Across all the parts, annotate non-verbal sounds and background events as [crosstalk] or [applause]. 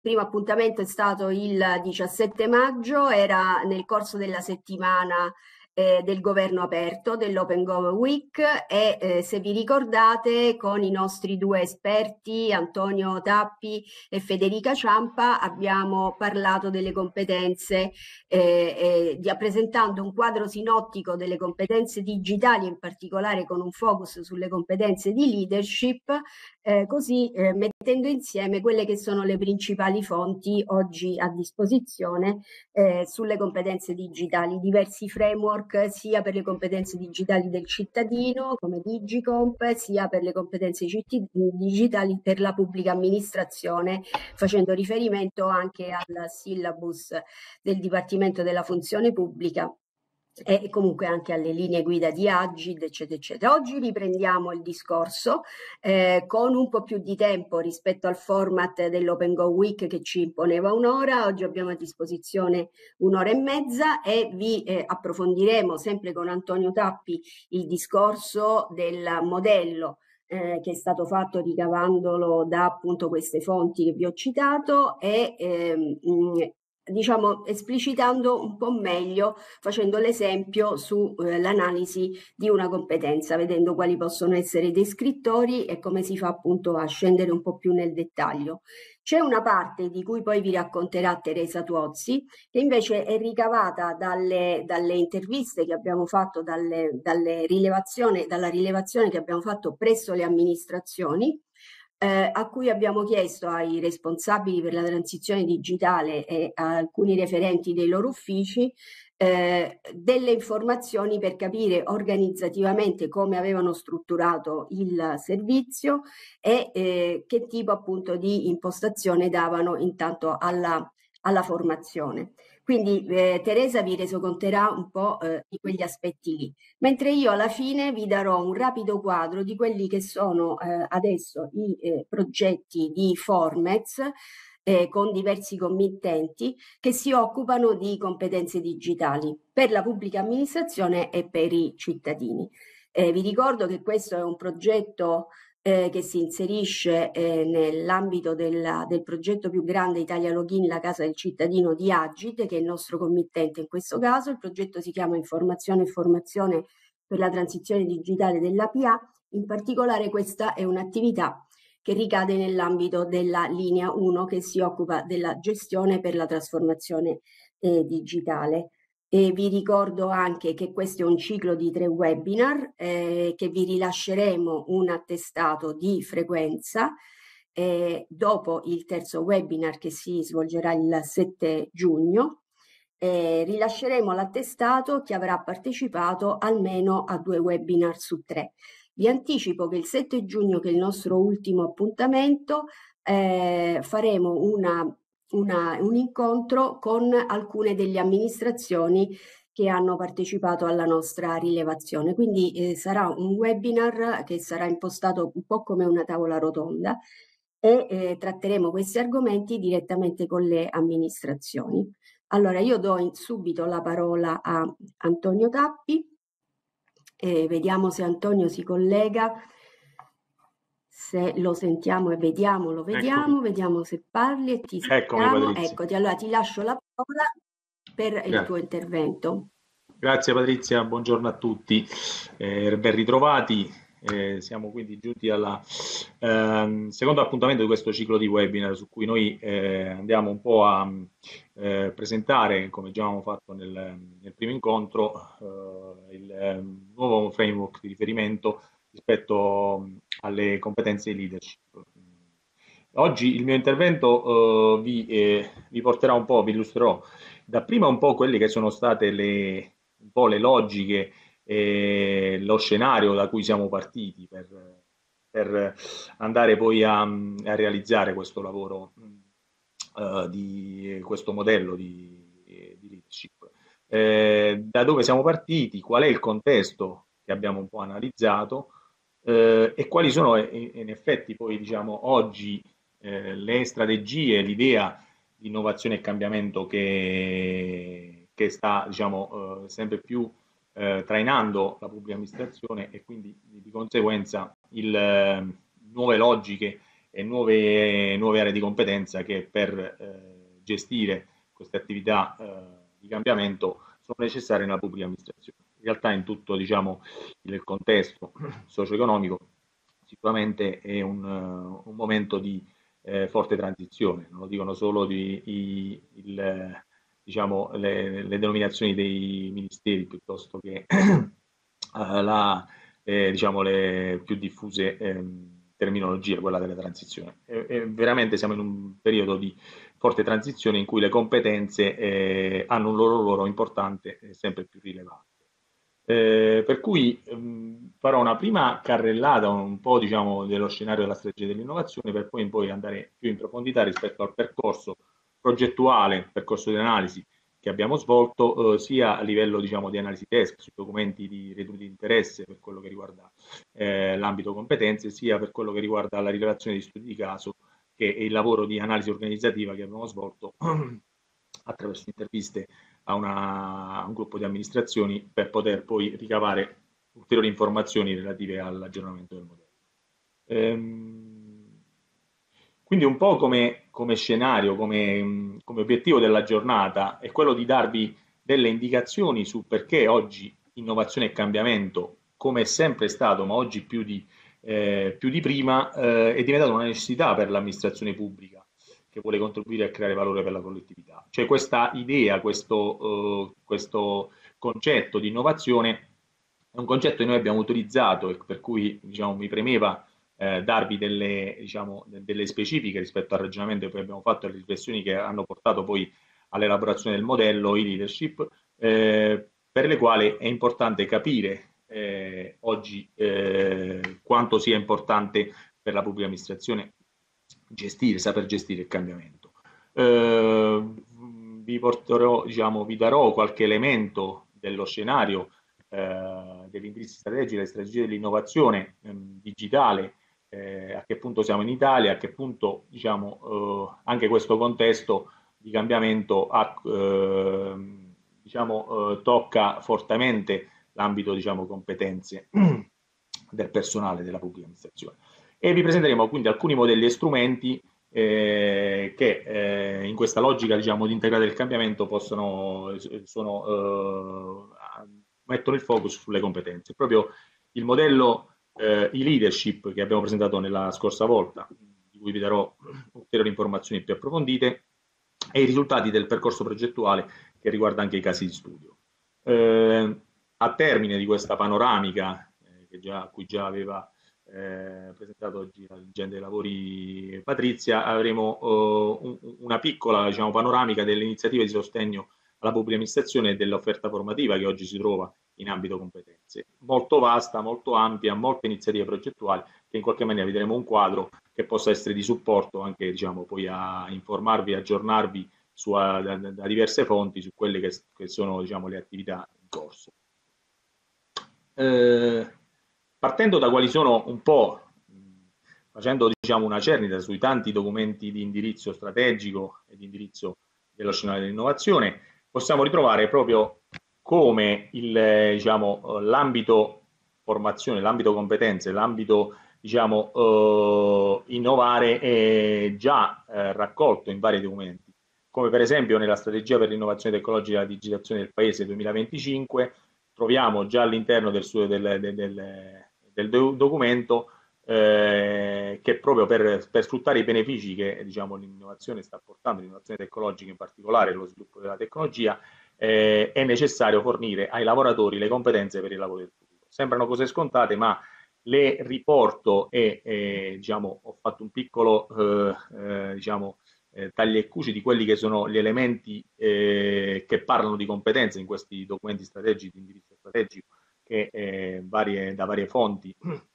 primo appuntamento è stato il 17 maggio, era nel corso della settimana eh, del governo aperto, dell'Open Gov Week e eh, se vi ricordate con i nostri due esperti Antonio Tappi e Federica Ciampa abbiamo parlato delle competenze, eh, di, presentando un quadro sinottico delle competenze digitali in particolare con un focus sulle competenze di leadership, eh, così eh, mettendo insieme quelle che sono le principali fonti oggi a disposizione eh, sulle competenze digitali, diversi framework sia per le competenze digitali del cittadino come Digicomp, sia per le competenze digitali per la pubblica amministrazione, facendo riferimento anche al syllabus del Dipartimento della Funzione Pubblica e comunque anche alle linee guida di Agid, eccetera, eccetera. Oggi riprendiamo il discorso eh, con un po' più di tempo rispetto al format dell'Open Go Week che ci imponeva un'ora. Oggi abbiamo a disposizione un'ora e mezza e vi eh, approfondiremo sempre con Antonio Tappi il discorso del modello eh, che è stato fatto ricavandolo da appunto queste fonti che vi ho citato e ehm, diciamo, esplicitando un po' meglio, facendo l'esempio sull'analisi eh, di una competenza, vedendo quali possono essere i descrittori e come si fa appunto a scendere un po' più nel dettaglio. C'è una parte di cui poi vi racconterà Teresa Tuozzi, che invece è ricavata dalle, dalle interviste che abbiamo fatto, dalle, dalle rilevazione, dalla rilevazione che abbiamo fatto presso le amministrazioni, eh, a cui abbiamo chiesto ai responsabili per la transizione digitale e a alcuni referenti dei loro uffici eh, delle informazioni per capire organizzativamente come avevano strutturato il servizio e eh, che tipo appunto di impostazione davano intanto alla, alla formazione. Quindi eh, Teresa vi resoconterà un po' eh, di quegli aspetti lì, mentre io alla fine vi darò un rapido quadro di quelli che sono eh, adesso i eh, progetti di Formez eh, con diversi committenti che si occupano di competenze digitali per la pubblica amministrazione e per i cittadini. Eh, vi ricordo che questo è un progetto eh, che si inserisce eh, nell'ambito del progetto più grande Italia Login, la casa del cittadino di Agid, che è il nostro committente in questo caso. Il progetto si chiama Informazione e Formazione per la transizione digitale dell'APA. In particolare questa è un'attività che ricade nell'ambito della linea 1 che si occupa della gestione per la trasformazione eh, digitale. E vi ricordo anche che questo è un ciclo di tre webinar eh, che vi rilasceremo un attestato di frequenza eh, dopo il terzo webinar che si svolgerà il 7 giugno. Eh, rilasceremo l'attestato chi avrà partecipato almeno a due webinar su tre. Vi anticipo che il 7 giugno, che è il nostro ultimo appuntamento, eh, faremo una una, un incontro con alcune delle amministrazioni che hanno partecipato alla nostra rilevazione. Quindi eh, sarà un webinar che sarà impostato un po' come una tavola rotonda e eh, tratteremo questi argomenti direttamente con le amministrazioni. Allora io do in, subito la parola a Antonio Tappi, e vediamo se Antonio si collega se lo sentiamo e vediamo, lo vediamo, Eccomi. vediamo se parli e ti sentiamo. Eccoti, allora ti lascio la parola per Grazie. il tuo intervento. Grazie Patrizia, buongiorno a tutti, eh, ben ritrovati. Eh, siamo quindi giunti al eh, secondo appuntamento di questo ciclo di webinar su cui noi eh, andiamo un po' a eh, presentare, come già abbiamo fatto nel, nel primo incontro, eh, il ehm, nuovo framework di riferimento rispetto alle competenze di leadership. Oggi il mio intervento uh, vi, eh, vi, porterà un po', vi illustrerò dapprima un po' quelle che sono state le, le logiche e lo scenario da cui siamo partiti per, per andare poi a, a, realizzare questo lavoro, uh, di questo modello di, di leadership. Eh, da dove siamo partiti, qual è il contesto che abbiamo un po' analizzato, eh, e quali sono in, in, effetti poi diciamo oggi eh, le strategie, l'idea di innovazione e cambiamento che, che sta diciamo eh, sempre più eh, trainando la pubblica amministrazione e quindi di conseguenza il, nuove logiche e nuove, nuove aree di competenza che per eh, gestire queste attività eh, di cambiamento sono necessarie nella pubblica amministrazione. In realtà in tutto diciamo, il contesto socio-economico sicuramente è un, un momento di eh, forte transizione, non lo dicono solo di, i, il, diciamo, le, le, denominazioni dei ministeri piuttosto che [clears throat] la, eh, diciamo, le più diffuse eh, terminologie, quella della transizione. E, e veramente siamo in un periodo di forte transizione in cui le competenze eh, hanno un loro ruolo importante e sempre più rilevante. Eh, per cui ehm, farò una prima carrellata un po' diciamo, dello scenario della strategia dell'innovazione per poi, poi andare più in profondità rispetto al percorso progettuale, percorso di analisi che abbiamo svolto eh, sia a livello diciamo, di analisi test sui documenti di di interesse per quello che riguarda eh, l'ambito competenze, sia per quello che riguarda la rilevazione di studi di caso, che è il lavoro di analisi organizzativa che abbiamo svolto [clears throat] attraverso interviste a, una, a un gruppo di amministrazioni per poter poi ricavare ulteriori informazioni relative all'aggiornamento del modello. Ehm, quindi un po' come, come scenario, come, come, obiettivo della giornata è quello di darvi delle indicazioni su perché oggi innovazione e cambiamento, come è sempre stato, ma oggi più di, eh, più di prima, eh, è diventata una necessità per l'amministrazione pubblica che vuole contribuire a creare valore per la collettività. Cioè questa idea, questo, uh, questo concetto di innovazione è un concetto che noi abbiamo utilizzato e per cui diciamo, mi premeva eh, darvi delle, diciamo, delle, specifiche rispetto al ragionamento che poi abbiamo fatto e alle riflessioni che hanno portato poi all'elaborazione del modello e-leadership, eh, per le quali è importante capire eh, oggi eh, quanto sia importante per la pubblica amministrazione gestire, saper gestire il cambiamento. Eh, vi, porterò, diciamo, vi darò qualche elemento dello scenario eh, degli indirizzi strategici, delle strategie dell'innovazione ehm, digitale eh, a che punto siamo in Italia, a che punto diciamo, eh, anche questo contesto di cambiamento ha, eh, diciamo, eh, tocca fortemente l'ambito diciamo, competenze del personale della pubblica amministrazione. E vi presenteremo quindi alcuni modelli e strumenti eh, che eh, in questa logica diciamo, di integrare il cambiamento possono, sono, mettono il focus sulle competenze. Proprio il modello eh, i leadership che abbiamo presentato nella scorsa volta, di cui vi darò ulteriori informazioni più approfondite, e i risultati del percorso progettuale che riguarda anche i casi di studio. Eh, a termine di questa panoramica, eh, già, cui già aveva eh, presentato oggi la dirigente dei lavori Patrizia, avremo uh, un, una piccola diciamo, panoramica delle iniziative di sostegno alla pubblica amministrazione e dell'offerta formativa che oggi si trova in ambito competenze. Molto vasta, molto ampia, molte iniziative progettuali che in qualche maniera vedremo un quadro che possa essere di supporto anche diciamo, poi a informarvi, aggiornarvi su, a, da, da, diverse fonti su quelle che, che sono diciamo, le attività in corso. Eh, partendo da quali sono un po', facendo diciamo, una cernita sui tanti documenti di indirizzo strategico e di indirizzo dello scenario dell'innovazione, possiamo ritrovare proprio come diciamo, l'ambito formazione, l'ambito competenze, l'ambito diciamo, eh, innovare è già eh, raccolto in vari documenti, come per esempio nella strategia per l'innovazione tecnologica e la digitazione del Paese 2025, troviamo già all'interno del, del, del, del, del documento eh, che proprio per, per, sfruttare i benefici che diciamo, l'innovazione sta portando, l'innovazione tecnologica in particolare, lo sviluppo della tecnologia, eh, è necessario fornire ai lavoratori le competenze per il lavoro del futuro. Sembrano cose scontate, ma le riporto e eh, diciamo, ho fatto un piccolo eh, eh diciamo, eh, tagli e cuci di quelli che sono gli elementi eh, che parlano di competenze in questi documenti strategici di indirizzo strategico che varie, da varie fonti [clears throat]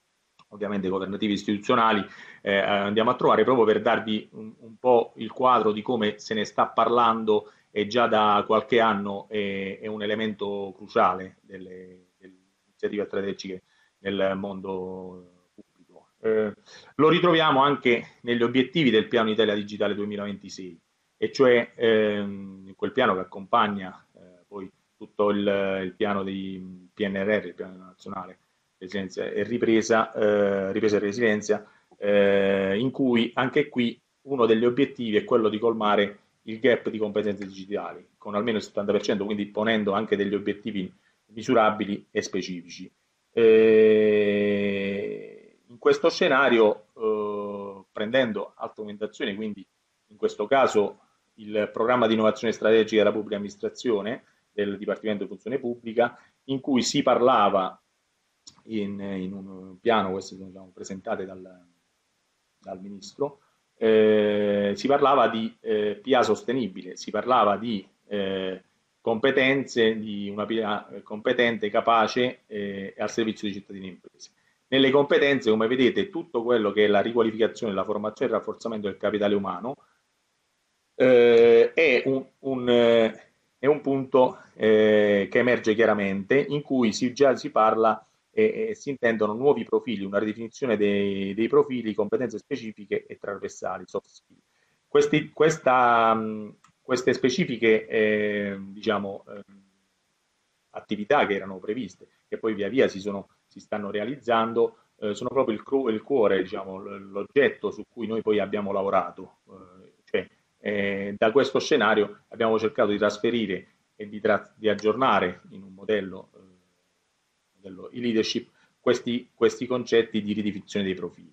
ovviamente governative e istituzionali, eh, andiamo a trovare proprio per darvi un, un, po' il quadro di come se ne sta parlando e già da qualche anno è, è un elemento cruciale delle, delle, iniziative strategiche nel mondo pubblico. Eh, lo ritroviamo anche negli obiettivi del piano Italia Digitale 2026, e cioè ehm, quel piano che accompagna eh, poi tutto il, il, piano di PNRR, il piano nazionale resilienza e ripresa, eh, ripresa e resilienza, eh, in cui anche qui uno degli obiettivi è quello di colmare il gap di competenze digitali con almeno il 70%, quindi ponendo anche degli obiettivi misurabili e specifici. Eh, in questo scenario, eh, prendendo argomentazioni, quindi in questo caso il programma di innovazione strategica della pubblica amministrazione del Dipartimento di Funzione Pubblica, in cui si parlava in, in un piano, queste sono presentate dal, dal Ministro, eh, si parlava di eh, PA sostenibile, si parlava di eh, competenze, di una PA competente, capace e al servizio di cittadini e imprese. Nelle competenze, come vedete, tutto quello che è la riqualificazione, la formazione e il rafforzamento del capitale umano eh, è un, un eh, è un punto eh, che emerge chiaramente, in cui si, già si parla e, e si intendono nuovi profili, una ridefinizione dei, dei, profili, competenze specifiche e trasversali, soft skill. Questi, questa, queste specifiche eh, diciamo, eh, attività che erano previste, che poi via via si, sono, si stanno realizzando, eh, sono proprio il, il cuore, diciamo, l'oggetto su cui noi poi abbiamo lavorato. Eh, eh, da questo scenario abbiamo cercato di trasferire e di, tra- di aggiornare in un modello, eh, modello e-leadership questi, questi, concetti di ridefinizione dei profili.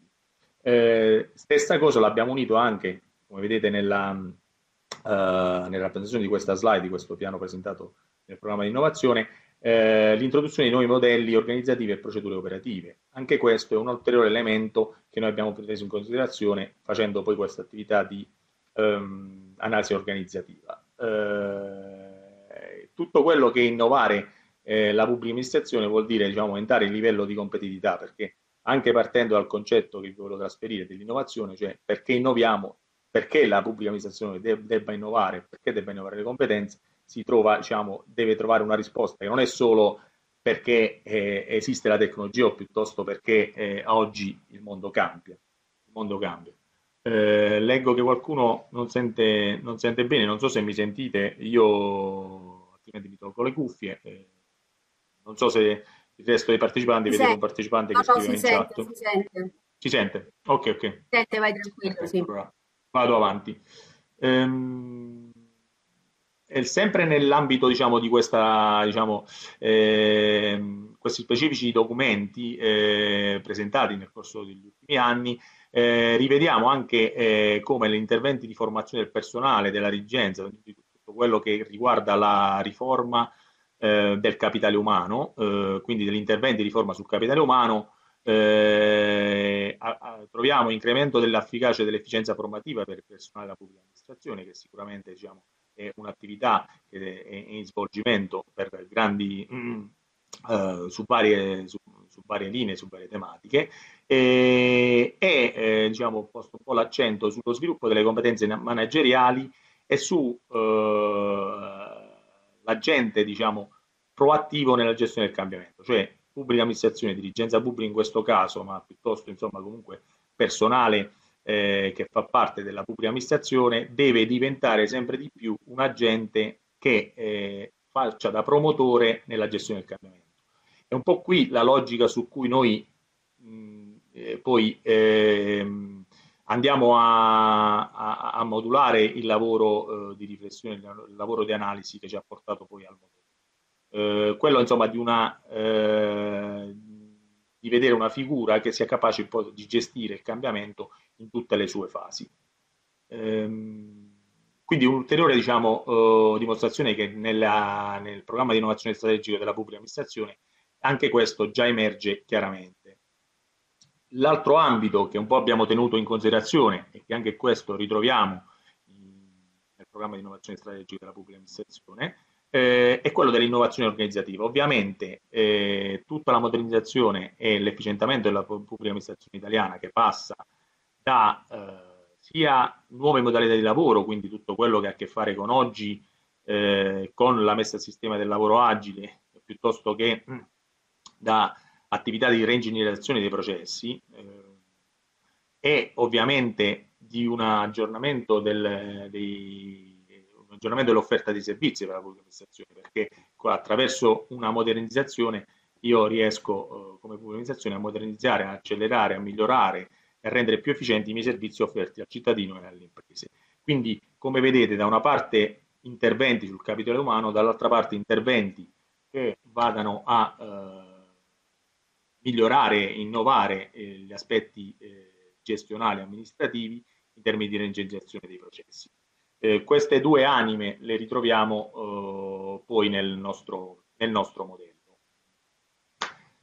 Eh, stessa cosa l'abbiamo unito anche, come vedete nella, uh, nella rappresentazione di questa slide, di questo piano presentato nel programma di innovazione, eh, l'introduzione di nuovi modelli organizzativi e procedure operative. Anche questo è un ulteriore elemento che noi abbiamo preso in considerazione facendo poi questa attività di ehm, analisi organizzativa. Eh, tutto quello che innovare eh, la pubblica amministrazione vuol dire diciamo, aumentare il livello di competitività, perché anche partendo dal concetto che vi voglio trasferire dell'innovazione, cioè perché innoviamo, perché la pubblica amministrazione de- debba innovare, perché debba innovare le competenze, si trova, diciamo, deve trovare una risposta che non è solo perché eh, esiste la tecnologia o piuttosto perché eh, oggi il mondo cambia. Il mondo cambia. Eh, leggo che qualcuno non sente, non sente, bene, non so se mi sentite, io altrimenti mi tolgo le cuffie. Eh, non so se il resto dei partecipanti, si vedevo un partecipante no, che no, scrive in sente, chat. Si sente. Si sente? Ok, ok. Sente, vai tranquillo, sì. Vado avanti. Ehm, sempre nell'ambito diciamo, di questa, diciamo, eh, questi specifici documenti eh, presentati nel corso degli ultimi anni, eh, rivediamo anche eh, come gli interventi di formazione del personale, della rigenza, di tutto quello che riguarda la riforma eh, del capitale umano, eh, quindi degli interventi di riforma sul capitale umano, eh, a, a, troviamo incremento dell'efficacia e dell'efficienza formativa per il personale della pubblica amministrazione, che sicuramente diciamo, è un'attività che è in svolgimento per grandi, mm, uh, su, varie, su, su, varie, linee, su varie tematiche, e, e eh, diciamo, posto un po' l'accento sullo sviluppo delle competenze manageriali e su eh, l'agente diciamo, proattivo nella gestione del cambiamento, cioè pubblica amministrazione, dirigenza pubblica in questo caso, ma piuttosto insomma comunque personale eh, che fa parte della pubblica amministrazione, deve diventare sempre di più un agente che eh, faccia da promotore nella gestione del cambiamento. È un po' qui la logica su cui noi mh, eh, poi ehm, andiamo a, a, a, modulare il lavoro eh, di riflessione, il lavoro di analisi che ci ha portato poi al modello. Eh, quello insomma di, una, eh, di vedere una figura che sia capace di gestire il cambiamento in tutte le sue fasi. Ehm, quindi un'ulteriore diciamo, eh, dimostrazione che nella, nel programma di innovazione strategica della pubblica amministrazione anche questo già emerge chiaramente. L'altro ambito che un po' abbiamo tenuto in considerazione e che anche questo ritroviamo nel programma di innovazione strategica della pubblica amministrazione eh, è quello dell'innovazione organizzativa. Ovviamente eh, tutta la modernizzazione e l'efficientamento della pubblica amministrazione italiana che passa da eh, sia nuove modalità di lavoro, quindi tutto quello che ha a che fare con oggi, eh, con la messa a sistema del lavoro agile, piuttosto che da attività di reingegnerizzazione dei processi eh, e ovviamente di un aggiornamento, del, dei, un aggiornamento dell'offerta di servizi per la pubblica amministrazione, perché attraverso una modernizzazione io riesco eh, come pubblica amministrazione a modernizzare, a accelerare, a migliorare e rendere più efficienti i miei servizi offerti al cittadino e alle imprese. Quindi, come vedete, da una parte interventi sul capitale umano, dall'altra parte interventi che vadano a eh, migliorare, innovare eh, gli aspetti eh, gestionali e amministrativi in termini di realizzazione dei processi. Eh, queste due anime le ritroviamo eh, poi nel nostro, nel nostro modello.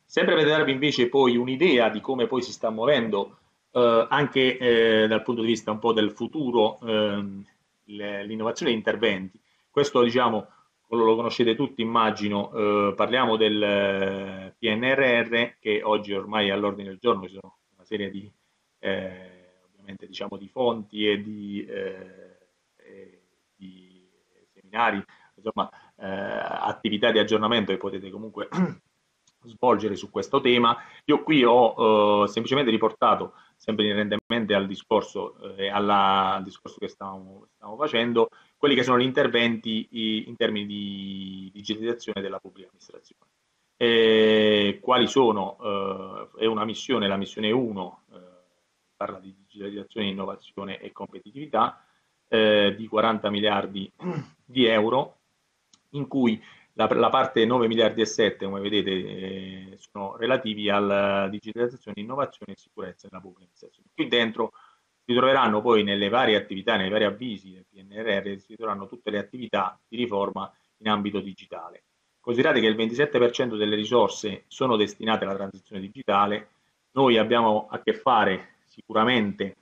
Sempre per darvi invece poi un'idea di come poi si sta muovendo eh, anche eh, dal punto di vista un po' del futuro ehm, l'innovazione di interventi. Questo diciamo lo conoscete tutti immagino, eh, parliamo del PNRR che oggi ormai è all'ordine del giorno, ci sono una serie di, eh, ovviamente, diciamo, di fonti e di, eh, e di seminari, insomma eh, attività di aggiornamento che potete comunque [clears throat] svolgere su questo tema. Io qui ho eh, semplicemente riportato, sempre inerentemente al discorso, eh, al discorso che stavamo, stavamo, facendo, quelli che sono gli interventi in termini di digitalizzazione della pubblica amministrazione. E quali sono? Eh, è una missione, la missione 1, eh, parla di digitalizzazione, innovazione e competitività, eh, di 40 miliardi di euro, in cui la, la, parte 9 miliardi e 7, come vedete, eh, sono relativi alla digitalizzazione, innovazione e sicurezza nella pubblica amministrazione. Qui dentro si troveranno poi nelle varie attività, nei vari avvisi del PNRR, si troveranno tutte le attività di riforma in ambito digitale. Considerate che il 27% delle risorse sono destinate alla transizione digitale, noi abbiamo a che fare sicuramente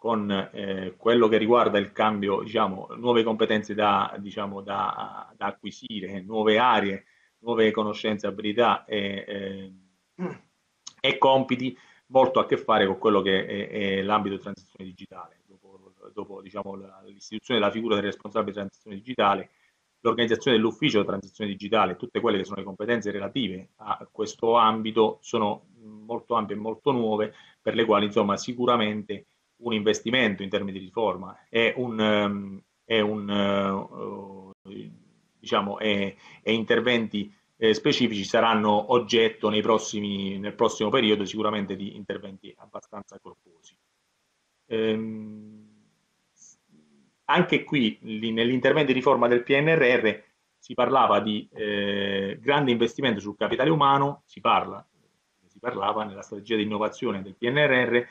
con eh, quello che riguarda il cambio, diciamo, nuove competenze da, diciamo, da, da acquisire, nuove aree, nuove conoscenze, abilità e, eh, e, compiti, molto a che fare con quello che è, è l'ambito di transizione digitale. Dopo, dopo diciamo, l'istituzione della figura del responsabile di transizione digitale, l'organizzazione dell'ufficio di transizione digitale, tutte quelle che sono le competenze relative a questo ambito sono molto ampie e molto nuove, per le quali insomma sicuramente un investimento in termini di riforma e un, um, è un uh, diciamo, e, e interventi eh, specifici saranno oggetto prossimi, nel prossimo periodo sicuramente di interventi abbastanza corposi. Ehm, anche qui nell'intervento di riforma del PNRR si parlava di eh, grande investimento sul capitale umano, si parla, si parlava nella strategia di innovazione del PNRR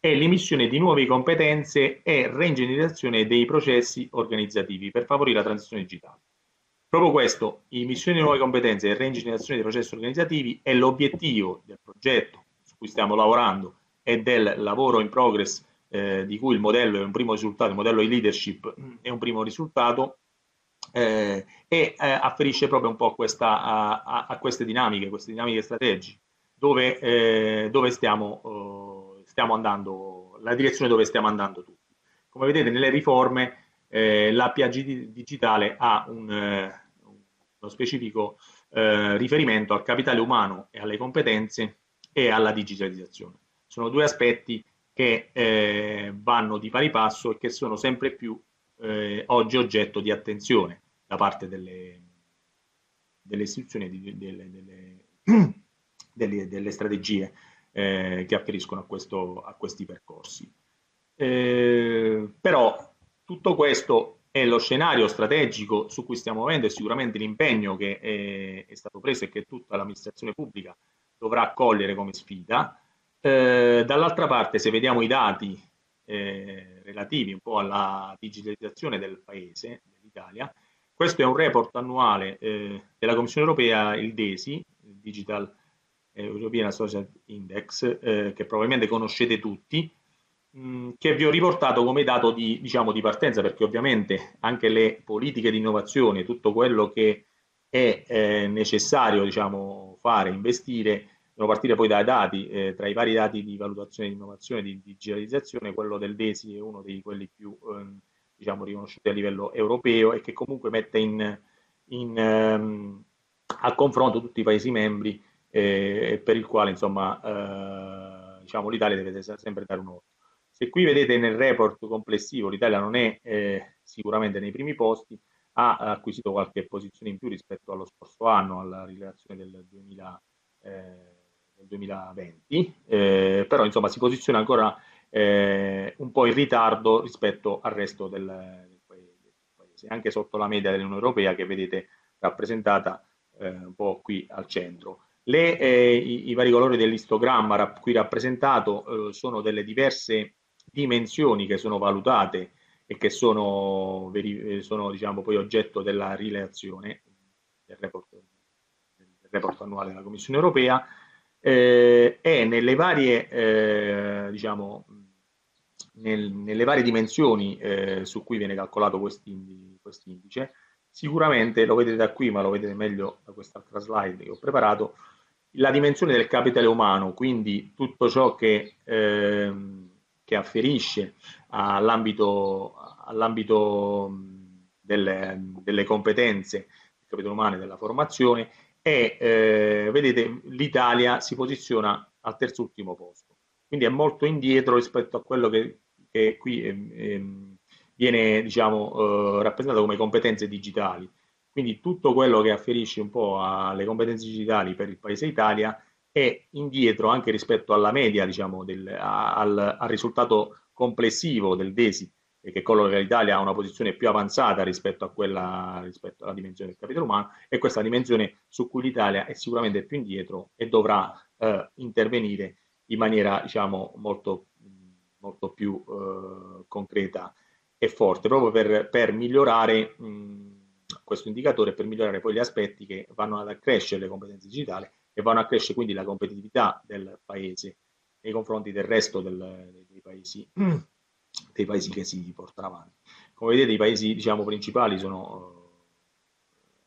è l'emissione di nuove competenze e reingegnerizzazione dei processi organizzativi per favorire la transizione digitale. Proprio questo, emissione di nuove competenze e reingegnerizzazione dei processi organizzativi è l'obiettivo del progetto su cui stiamo lavorando e del lavoro in progress eh, di cui il modello è un primo risultato, il modello di leadership è un primo risultato eh, e eh, afferisce proprio un po' questa, a, a, queste dinamiche, queste dinamiche strategiche, dove, eh, dove stiamo oh, stiamo andando, la direzione dove stiamo andando tutti. Come vedete nelle riforme eh, la PAG digitale ha un, eh, uno specifico eh, riferimento al capitale umano e alle competenze e alla digitalizzazione. Sono due aspetti che eh, vanno di pari passo e che sono sempre più eh, oggi oggetto di attenzione da parte delle, delle istituzioni, delle, delle, [clears throat] delle, delle strategie eh, che afferiscono a, questo, a questi percorsi. Eh, però tutto questo è lo scenario strategico su cui stiamo muovendo e sicuramente l'impegno che è, è, stato preso e che tutta l'amministrazione pubblica dovrà accogliere come sfida. Eh, dall'altra parte, se vediamo i dati eh, relativi un po' alla digitalizzazione del paese, dell'Italia, questo è un report annuale eh, della Commissione europea, il DESI, il Digital European Social Index, eh, che probabilmente conoscete tutti, mh, mm, che vi ho riportato come dato di, diciamo, di partenza, perché ovviamente anche le politiche di innovazione, tutto quello che è eh, necessario diciamo, fare, investire, devono partire poi dai dati, eh, tra i vari dati di valutazione di innovazione, di digitalizzazione, quello del DESI è uno dei quelli più ehm, diciamo, riconosciuti a livello europeo e che comunque mette in, in, ehm, a confronto tutti i Paesi membri e per il quale insomma eh, diciamo, l'Italia deve sempre dare un occhio. Se qui vedete nel report complessivo l'Italia non è eh, sicuramente nei primi posti, ha acquisito qualche posizione in più rispetto allo scorso anno, alla rilevazione del, 2000, eh, del 2020, eh, però insomma si posiziona ancora eh, un po' in ritardo rispetto al resto del, del, paese, anche sotto la media dell'Unione Europea che vedete rappresentata eh, un po' qui al centro. Le, eh, i, i, vari colori dell'istogramma rap, qui rappresentato eh, sono delle diverse dimensioni che sono valutate e che sono, veri, sono diciamo, poi oggetto della rilevazione del report, del report annuale della Commissione Europea eh, e nelle varie, eh, diciamo, nel, nelle varie dimensioni eh, su cui viene calcolato quest'indice, sicuramente lo vedete da qui, ma lo vedete meglio da quest'altra slide che ho preparato, la dimensione del capitale umano, quindi tutto ciò che, ehm, che afferisce all'ambito, all'ambito delle, delle competenze del capitale umano e della formazione e eh, vedete l'Italia si posiziona al terzo ultimo posto, quindi è molto indietro rispetto a quello che, che qui eh, eh, viene diciamo, eh, rappresentato come competenze digitali. Quindi tutto quello che afferisce un po' alle competenze digitali per il paese Italia è indietro anche rispetto alla media, diciamo, del, al, al risultato complessivo del DESI che colloca l'Italia a una posizione più avanzata rispetto a quella rispetto alla dimensione del capitale umano e questa dimensione su cui l'Italia è sicuramente più indietro e dovrà eh, intervenire in maniera diciamo molto, molto più eh, concreta e forte proprio per, per migliorare mh, questo indicatore per migliorare poi gli aspetti che vanno ad accrescere le competenze digitali e vanno a crescere quindi la competitività del paese nei confronti del resto del, dei paesi [clears throat] dei paesi che si portano avanti. Come vedete i paesi diciamo, principali sono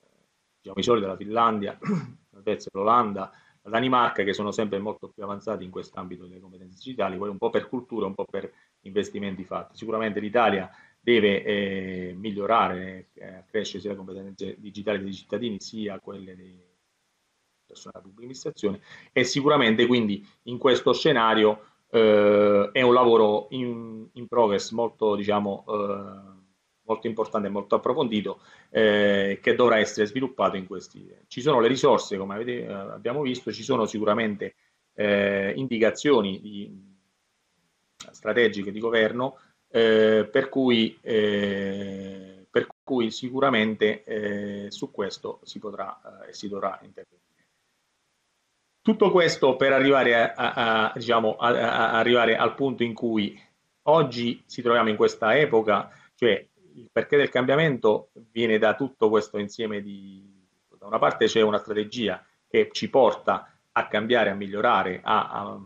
eh, diciamo, i soliti Finlandia, [clears throat] la Svezia, l'Olanda, la Danimarca che sono sempre molto più avanzati in quest'ambito delle competenze digitali, poi un po' per cultura, un po' per investimenti fatti. Sicuramente l'Italia deve eh, migliorare, eh, crescere sia le competenze digitali dei cittadini sia quelle dei personale della pubblica amministrazione e sicuramente quindi in questo scenario eh, è un lavoro in, in progress molto, diciamo, eh, molto importante e molto approfondito eh, che dovrà essere sviluppato in questi. Ci sono le risorse, come avete, eh, abbiamo visto, ci sono sicuramente eh, indicazioni di, strategiche di governo eh, per cui, per cui sicuramente su questo si potrà e si dovrà intervenire. Tutto questo per arrivare, a, a, diciamo, a, a, arrivare al punto in cui oggi ci troviamo in questa epoca, cioè il perché del cambiamento viene da tutto questo insieme di... Da una parte c'è una strategia che ci porta a cambiare, a migliorare, a,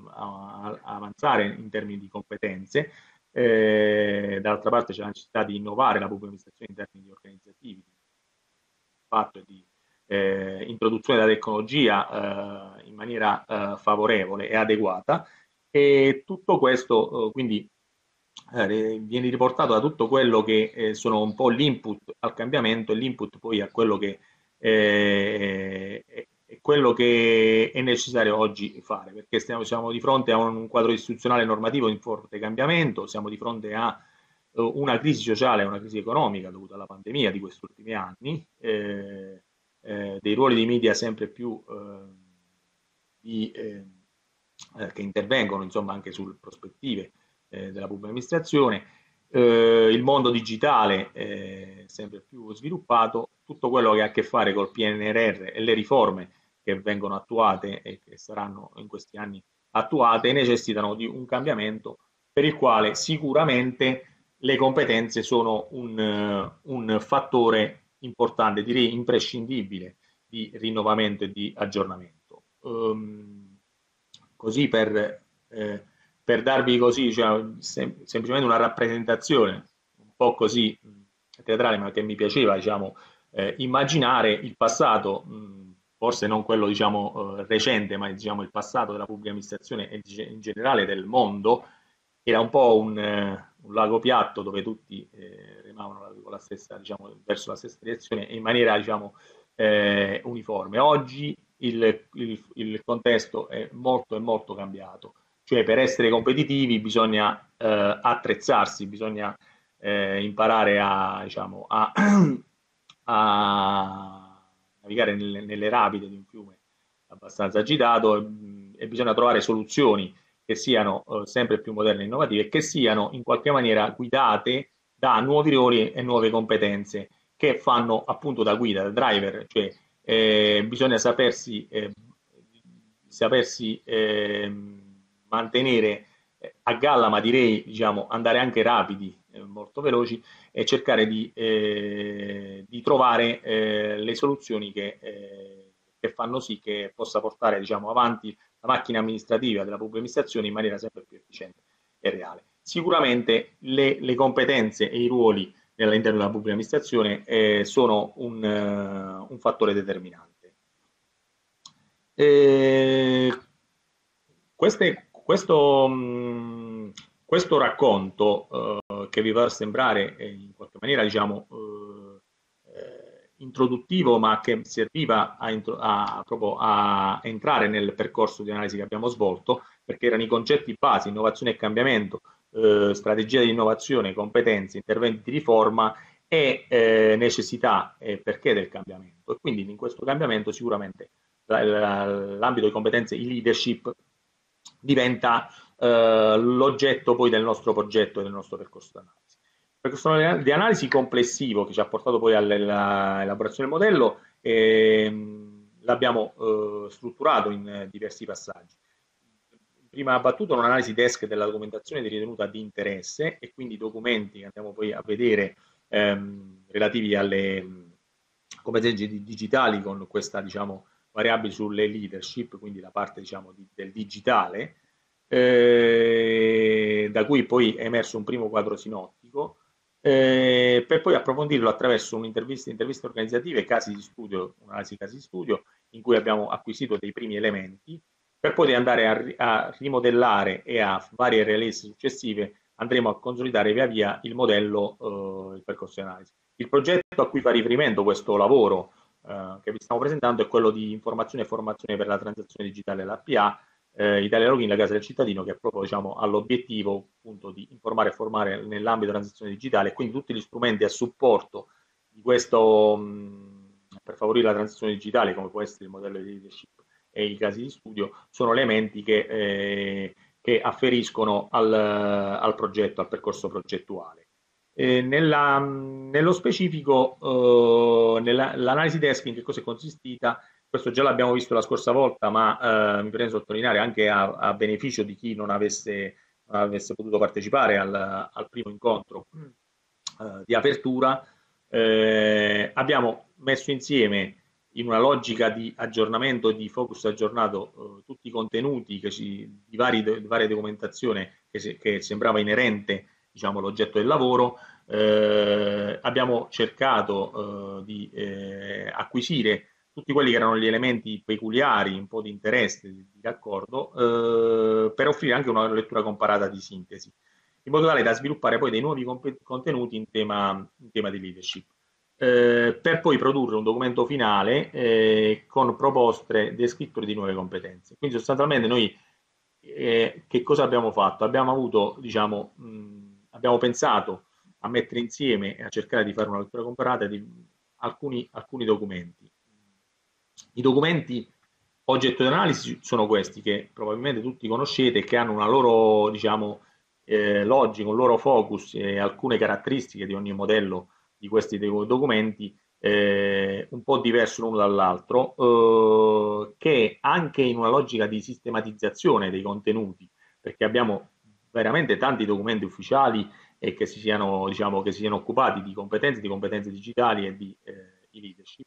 avanzare in termini di competenze, eh, dall'altra parte c'è la necessità di innovare la pubblica amministrazione in termini organizzativi, di fatto di eh, introduzione della tecnologia eh, in maniera eh, favorevole e adeguata. E tutto questo eh, quindi viene riportato da tutto quello che sono un po' l'input al cambiamento e l'input poi a quello che è quello che è necessario oggi fare, perché stiamo, siamo di fronte a un quadro istituzionale normativo in forte cambiamento, siamo di fronte a una crisi sociale, una crisi economica dovuta alla pandemia di questi ultimi anni, eh, eh, dei ruoli dei media sempre più eh, di, eh, eh, che intervengono insomma anche sulle prospettive eh, della pubblica amministrazione, il mondo digitale sempre più sviluppato, tutto quello che ha a che fare col PNRR e le riforme che vengono attuate e che saranno in questi anni attuate necessitano di un cambiamento per il quale sicuramente le competenze sono un, un fattore importante, direi imprescindibile di rinnovamento e di aggiornamento. Um, così per, eh, per, darvi così, cioè, sem semplicemente una rappresentazione un po' così teatrale, ma che mi piaceva diciamo, eh, immaginare il passato, mh, forse non quello diciamo, eh, recente, ma diciamo, il passato della pubblica amministrazione e in generale del mondo, era un po' un, eh, un lago piatto dove tutti eh, remavano la stessa, diciamo, verso la stessa direzione in maniera diciamo, eh, uniforme. Oggi il, il, il, contesto è molto, è molto cambiato, cioè per essere competitivi bisogna eh, attrezzarsi, bisogna eh, imparare a, diciamo, a, [clears throat] a navigare nelle, nelle rapide di un fiume abbastanza agitato e, e bisogna trovare soluzioni che siano eh, sempre più moderne e innovative e che siano in qualche maniera guidate da nuovi ruoli e nuove competenze che fanno appunto da guida, da driver, cioè eh, bisogna sapersi, eh, sapersi ehm, mantenere a galla, ma direi diciamo, andare anche rapidi, eh, molto veloci, e cercare di, eh, di trovare eh, le soluzioni che, eh, che, fanno sì che possa portare diciamo, avanti la macchina amministrativa della pubblica amministrazione in maniera sempre più efficiente e reale. Sicuramente le, le competenze e i ruoli all'interno della pubblica amministrazione eh, sono un, uh, un, fattore determinante. Eh, queste, questo, mh, questo, racconto uh, che vi va a sembrare eh, in qualche maniera diciamo, uh, introduttivo ma che serviva a, a, proprio a entrare nel percorso di analisi che abbiamo svolto perché erano i concetti base, innovazione e cambiamento eh, strategia di innovazione, competenze, interventi di riforma e eh, necessità e perché del cambiamento. E quindi in questo cambiamento sicuramente l'ambito di competenze, il leadership, diventa eh, l'oggetto poi del nostro progetto e del nostro percorso di analisi. Il percorso di analisi complessivo che ci ha portato poi all'elaborazione del modello ehm, l'abbiamo eh, strutturato in diversi passaggi prima battuta un'analisi desk della documentazione ritenuta di interesse e quindi documenti che andiamo poi a vedere ehm, relativi alle competenze digitali con questa diciamo, variabile sulle leadership, quindi la parte diciamo, di, del digitale, eh, da cui poi è emerso un primo quadro sinottico, eh, per poi approfondirlo attraverso un'intervista interviste organizzative, casi di studio, un'analisi casi di studio, in cui abbiamo acquisito dei primi elementi per poi andare a, a rimodellare e a varie release successive andremo a consolidare via via il modello, eh, il percorso di analisi. Il progetto a cui fa riferimento questo lavoro eh, che vi stiamo presentando è quello di informazione e formazione per la transazione digitale dell'APA, eh, Italia Login, la casa del cittadino, che proprio diciamo, ha l'obiettivo appunto di informare e formare nell'ambito della transazione digitale quindi tutti gli strumenti a supporto di questo mh, per favorire la transazione digitale, come può essere il modello di leadership e i casi di studio sono elementi che, eh, che afferiscono al, al, progetto, al percorso progettuale. Eh, nella, nello specifico, eh, l'analisi desk in che cosa è consistita? Questo già l'abbiamo visto la scorsa volta, ma eh, mi prendo a sottolineare anche a, a, beneficio di chi non avesse, non avesse potuto partecipare al, al primo incontro eh, di apertura. Eh, abbiamo messo insieme in una logica di aggiornamento, di focus aggiornato, eh, tutti i contenuti che ci, di, vari, di varia documentazione che, se, che sembrava inerente diciamo, all'oggetto del lavoro. Eh, abbiamo cercato eh, di acquisire tutti quelli che erano gli elementi peculiari, un po' di interesse, di, raccordo, eh, per offrire anche una lettura comparata di sintesi, in modo tale da sviluppare poi dei nuovi contenuti in tema, in tema di leadership eh, per poi produrre un documento finale eh, con proposte descritture di nuove competenze. Quindi sostanzialmente noi eh, che cosa abbiamo fatto? Abbiamo avuto, diciamo, mh, abbiamo pensato a mettere insieme e a cercare di fare una lettura comparata di alcuni, alcuni documenti. I documenti oggetto di analisi sono questi che probabilmente tutti conoscete che hanno una loro, diciamo, eh, logica, un loro focus e alcune caratteristiche di ogni modello di questi documenti eh, un po' diverso l'uno dall'altro, eh, che anche in una logica di sistematizzazione dei contenuti, perché abbiamo veramente tanti documenti ufficiali e che si siano, diciamo, che si siano occupati di competenze, di competenze digitali e di, eh, di leadership,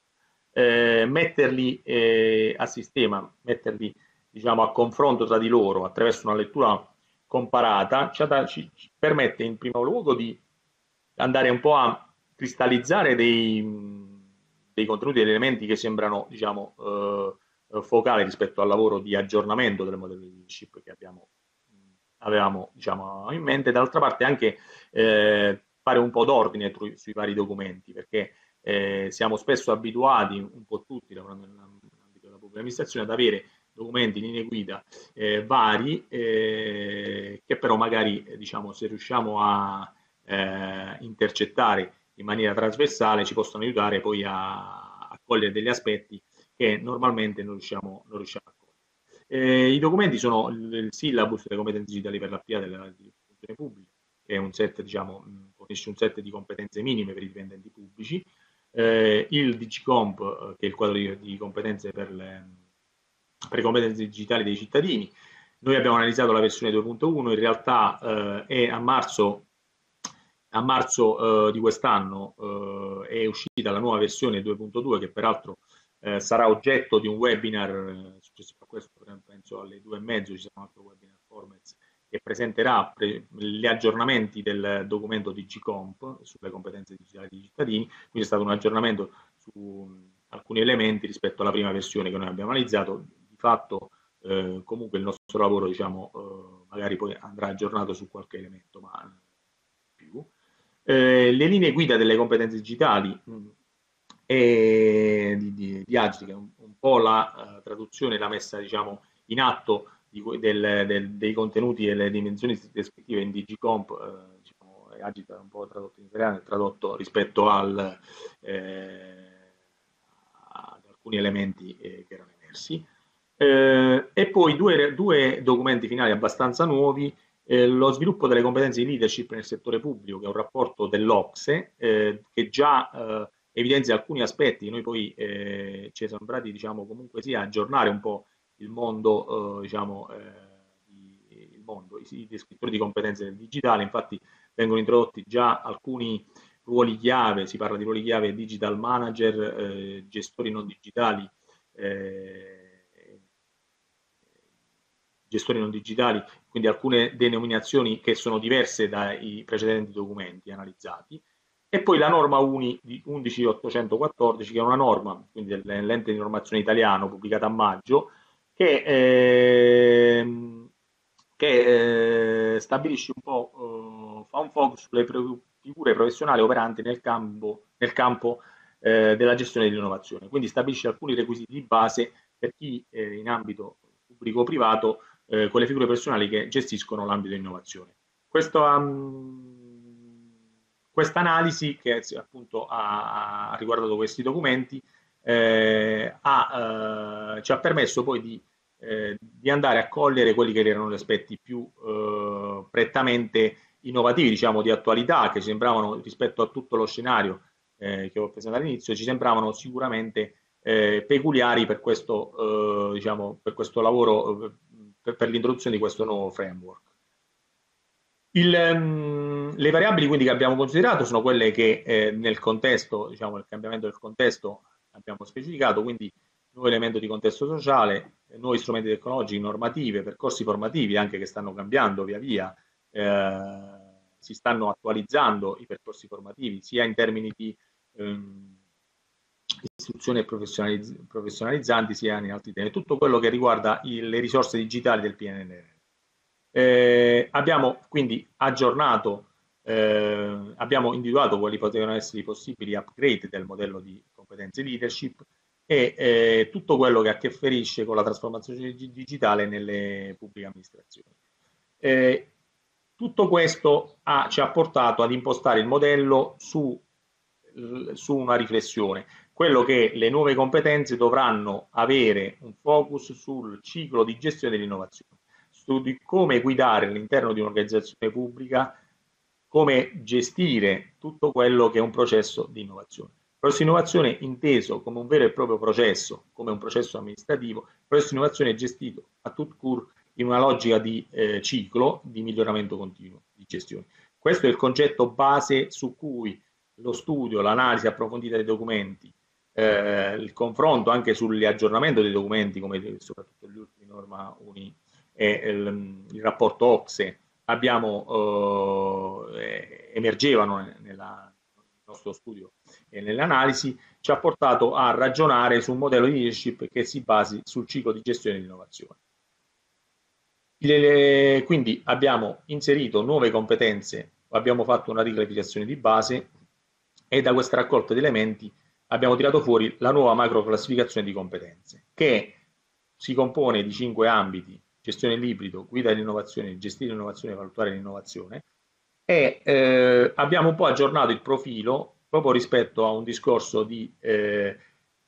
eh, metterli eh, a sistema, metterli diciamo, a confronto tra di loro attraverso una lettura comparata ci, ci, ci permette in primo luogo di andare un po' a cristallizzare dei, dei contenuti, degli elementi che sembrano diciamo, eh, focali rispetto al lavoro di aggiornamento del modello di leadership che abbiamo, avevamo diciamo, in mente, dall'altra parte anche eh, fare un po' d'ordine sui vari documenti, perché eh, siamo spesso abituati, un po' tutti, lavorando nell'ambito della pubblica amministrazione, ad avere documenti, linee guida eh, vari, eh, che però magari, diciamo, se riusciamo a eh, intercettare in maniera trasversale ci possono aiutare poi a, a cogliere degli aspetti che normalmente non riusciamo, non riusciamo a cogliere. Eh, I documenti sono il, syllabus delle competenze digitali per la PA della funzione pubblica, che è un set, diciamo, fornisce un set di competenze minime per i dipendenti pubblici, eh, il DigiComp, eh, che è il quadro di, di competenze per le, per le, competenze digitali dei cittadini. Noi abbiamo analizzato la versione 2.1, in realtà eh, è a marzo, a marzo eh, di quest'anno eh, è uscita la nuova versione 2.2 che peraltro eh, sarà oggetto di un webinar successivo a questo, penso alle due e mezzo ci sarà un altro webinar Formats che presenterà gli aggiornamenti del documento di GComp sulle competenze digitali dei cittadini, quindi è stato un aggiornamento su alcuni elementi rispetto alla prima versione che noi abbiamo analizzato, di fatto eh, comunque il nostro lavoro diciamo, eh, magari poi andrà aggiornato su qualche elemento, ma più. Eh, le linee guida delle competenze digitali mh, e di, di, di Agile, che è un, un po' la uh, traduzione, la messa diciamo, in atto di, del, del, dei contenuti e le dimensioni descrittive in DigiComp, eh, diciamo, agita un po' tradotto in italiano, tradotto rispetto al, eh, ad alcuni elementi eh, che erano emersi. Eh, e poi due, due, documenti finali abbastanza nuovi, eh, lo sviluppo delle competenze di leadership nel settore pubblico, che è un rapporto dell'Ocse, eh, che già evidenzia alcuni aspetti, noi poi ci è sembrati diciamo, comunque sia aggiornare un po' il mondo, eh, diciamo, eh, il mondo, i, i descrittori di competenze del digitale, infatti vengono introdotti già alcuni ruoli chiave, si parla di ruoli chiave digital manager, eh, gestori non digitali, eh, gestori non digitali, quindi alcune denominazioni che sono diverse dai precedenti documenti analizzati, e poi la norma UNI di 11814, che è una norma, quindi dell'ente di normazione italiano pubblicata a maggio, che, eh, che eh, stabilisce un po', eh, fa un focus sulle figure professionali operanti nel campo, nel campo eh, della gestione dell'innovazione. Quindi stabilisce alcuni requisiti di base per chi eh, in ambito pubblico o privato con le figure professionali che gestiscono l'ambito dell'innovazione. Questa um, analisi che appunto ha, ha riguardato questi documenti eh, ha, eh, ci ha permesso poi di, eh, di, andare a cogliere quelli che erano gli aspetti più eh, prettamente innovativi, diciamo di attualità, che sembravano rispetto a tutto lo scenario eh, che ho presentato all'inizio, ci sembravano sicuramente eh, peculiari per questo, diciamo, per questo lavoro, per, per l'introduzione di questo nuovo framework. Il, um, le variabili quindi che abbiamo considerato sono quelle che eh, nel contesto, diciamo, nel cambiamento del contesto abbiamo specificato, quindi nuovo elemento di contesto sociale, nuovi strumenti tecnologici, normative, percorsi formativi anche che stanno cambiando via via, eh, si stanno attualizzando i percorsi formativi sia in termini di ehm, istruzione professionalizz professionalizzanti sia in altri temi, tutto quello che riguarda il, le risorse digitali del PNRR. Eh, abbiamo quindi aggiornato eh, abbiamo individuato quali potevano essere i possibili upgrade del modello di competenze leadership e eh, tutto quello che afferisce con la trasformazione digitale nelle pubbliche amministrazioni. Eh, tutto questo ha, ci ha portato ad impostare il modello su, su una riflessione, quello che le nuove competenze dovranno avere un focus sul ciclo di gestione dell'innovazione, su come guidare all'interno di un'organizzazione pubblica come gestire tutto quello che è un processo di innovazione. Processo di innovazione inteso come un vero e proprio processo, come un processo amministrativo, processo di innovazione è gestito a tut cur in una logica di eh, ciclo di miglioramento continuo di gestione. Questo è il concetto base su cui lo studio, l'analisi approfondita dei documenti, eh, il confronto anche sull'aggiornamento dei documenti, come soprattutto gli ultimi norma UNI e il, il rapporto OXE, abbiamo, eh, emergevano nella, nel nostro studio e nell'analisi, ci ha portato a ragionare su un modello di leadership che si basi sul ciclo di gestione e di innovazione. Le, quindi abbiamo inserito nuove competenze, abbiamo fatto una riclassificazione di base e da questa raccolta di elementi abbiamo tirato fuori la nuova macro classificazione di competenze che si compone di cinque ambiti gestione dell'ibrido, guida dell'innovazione, gestire l'innovazione e valutare l'innovazione e eh, abbiamo un po' aggiornato il profilo proprio rispetto a un discorso di, eh,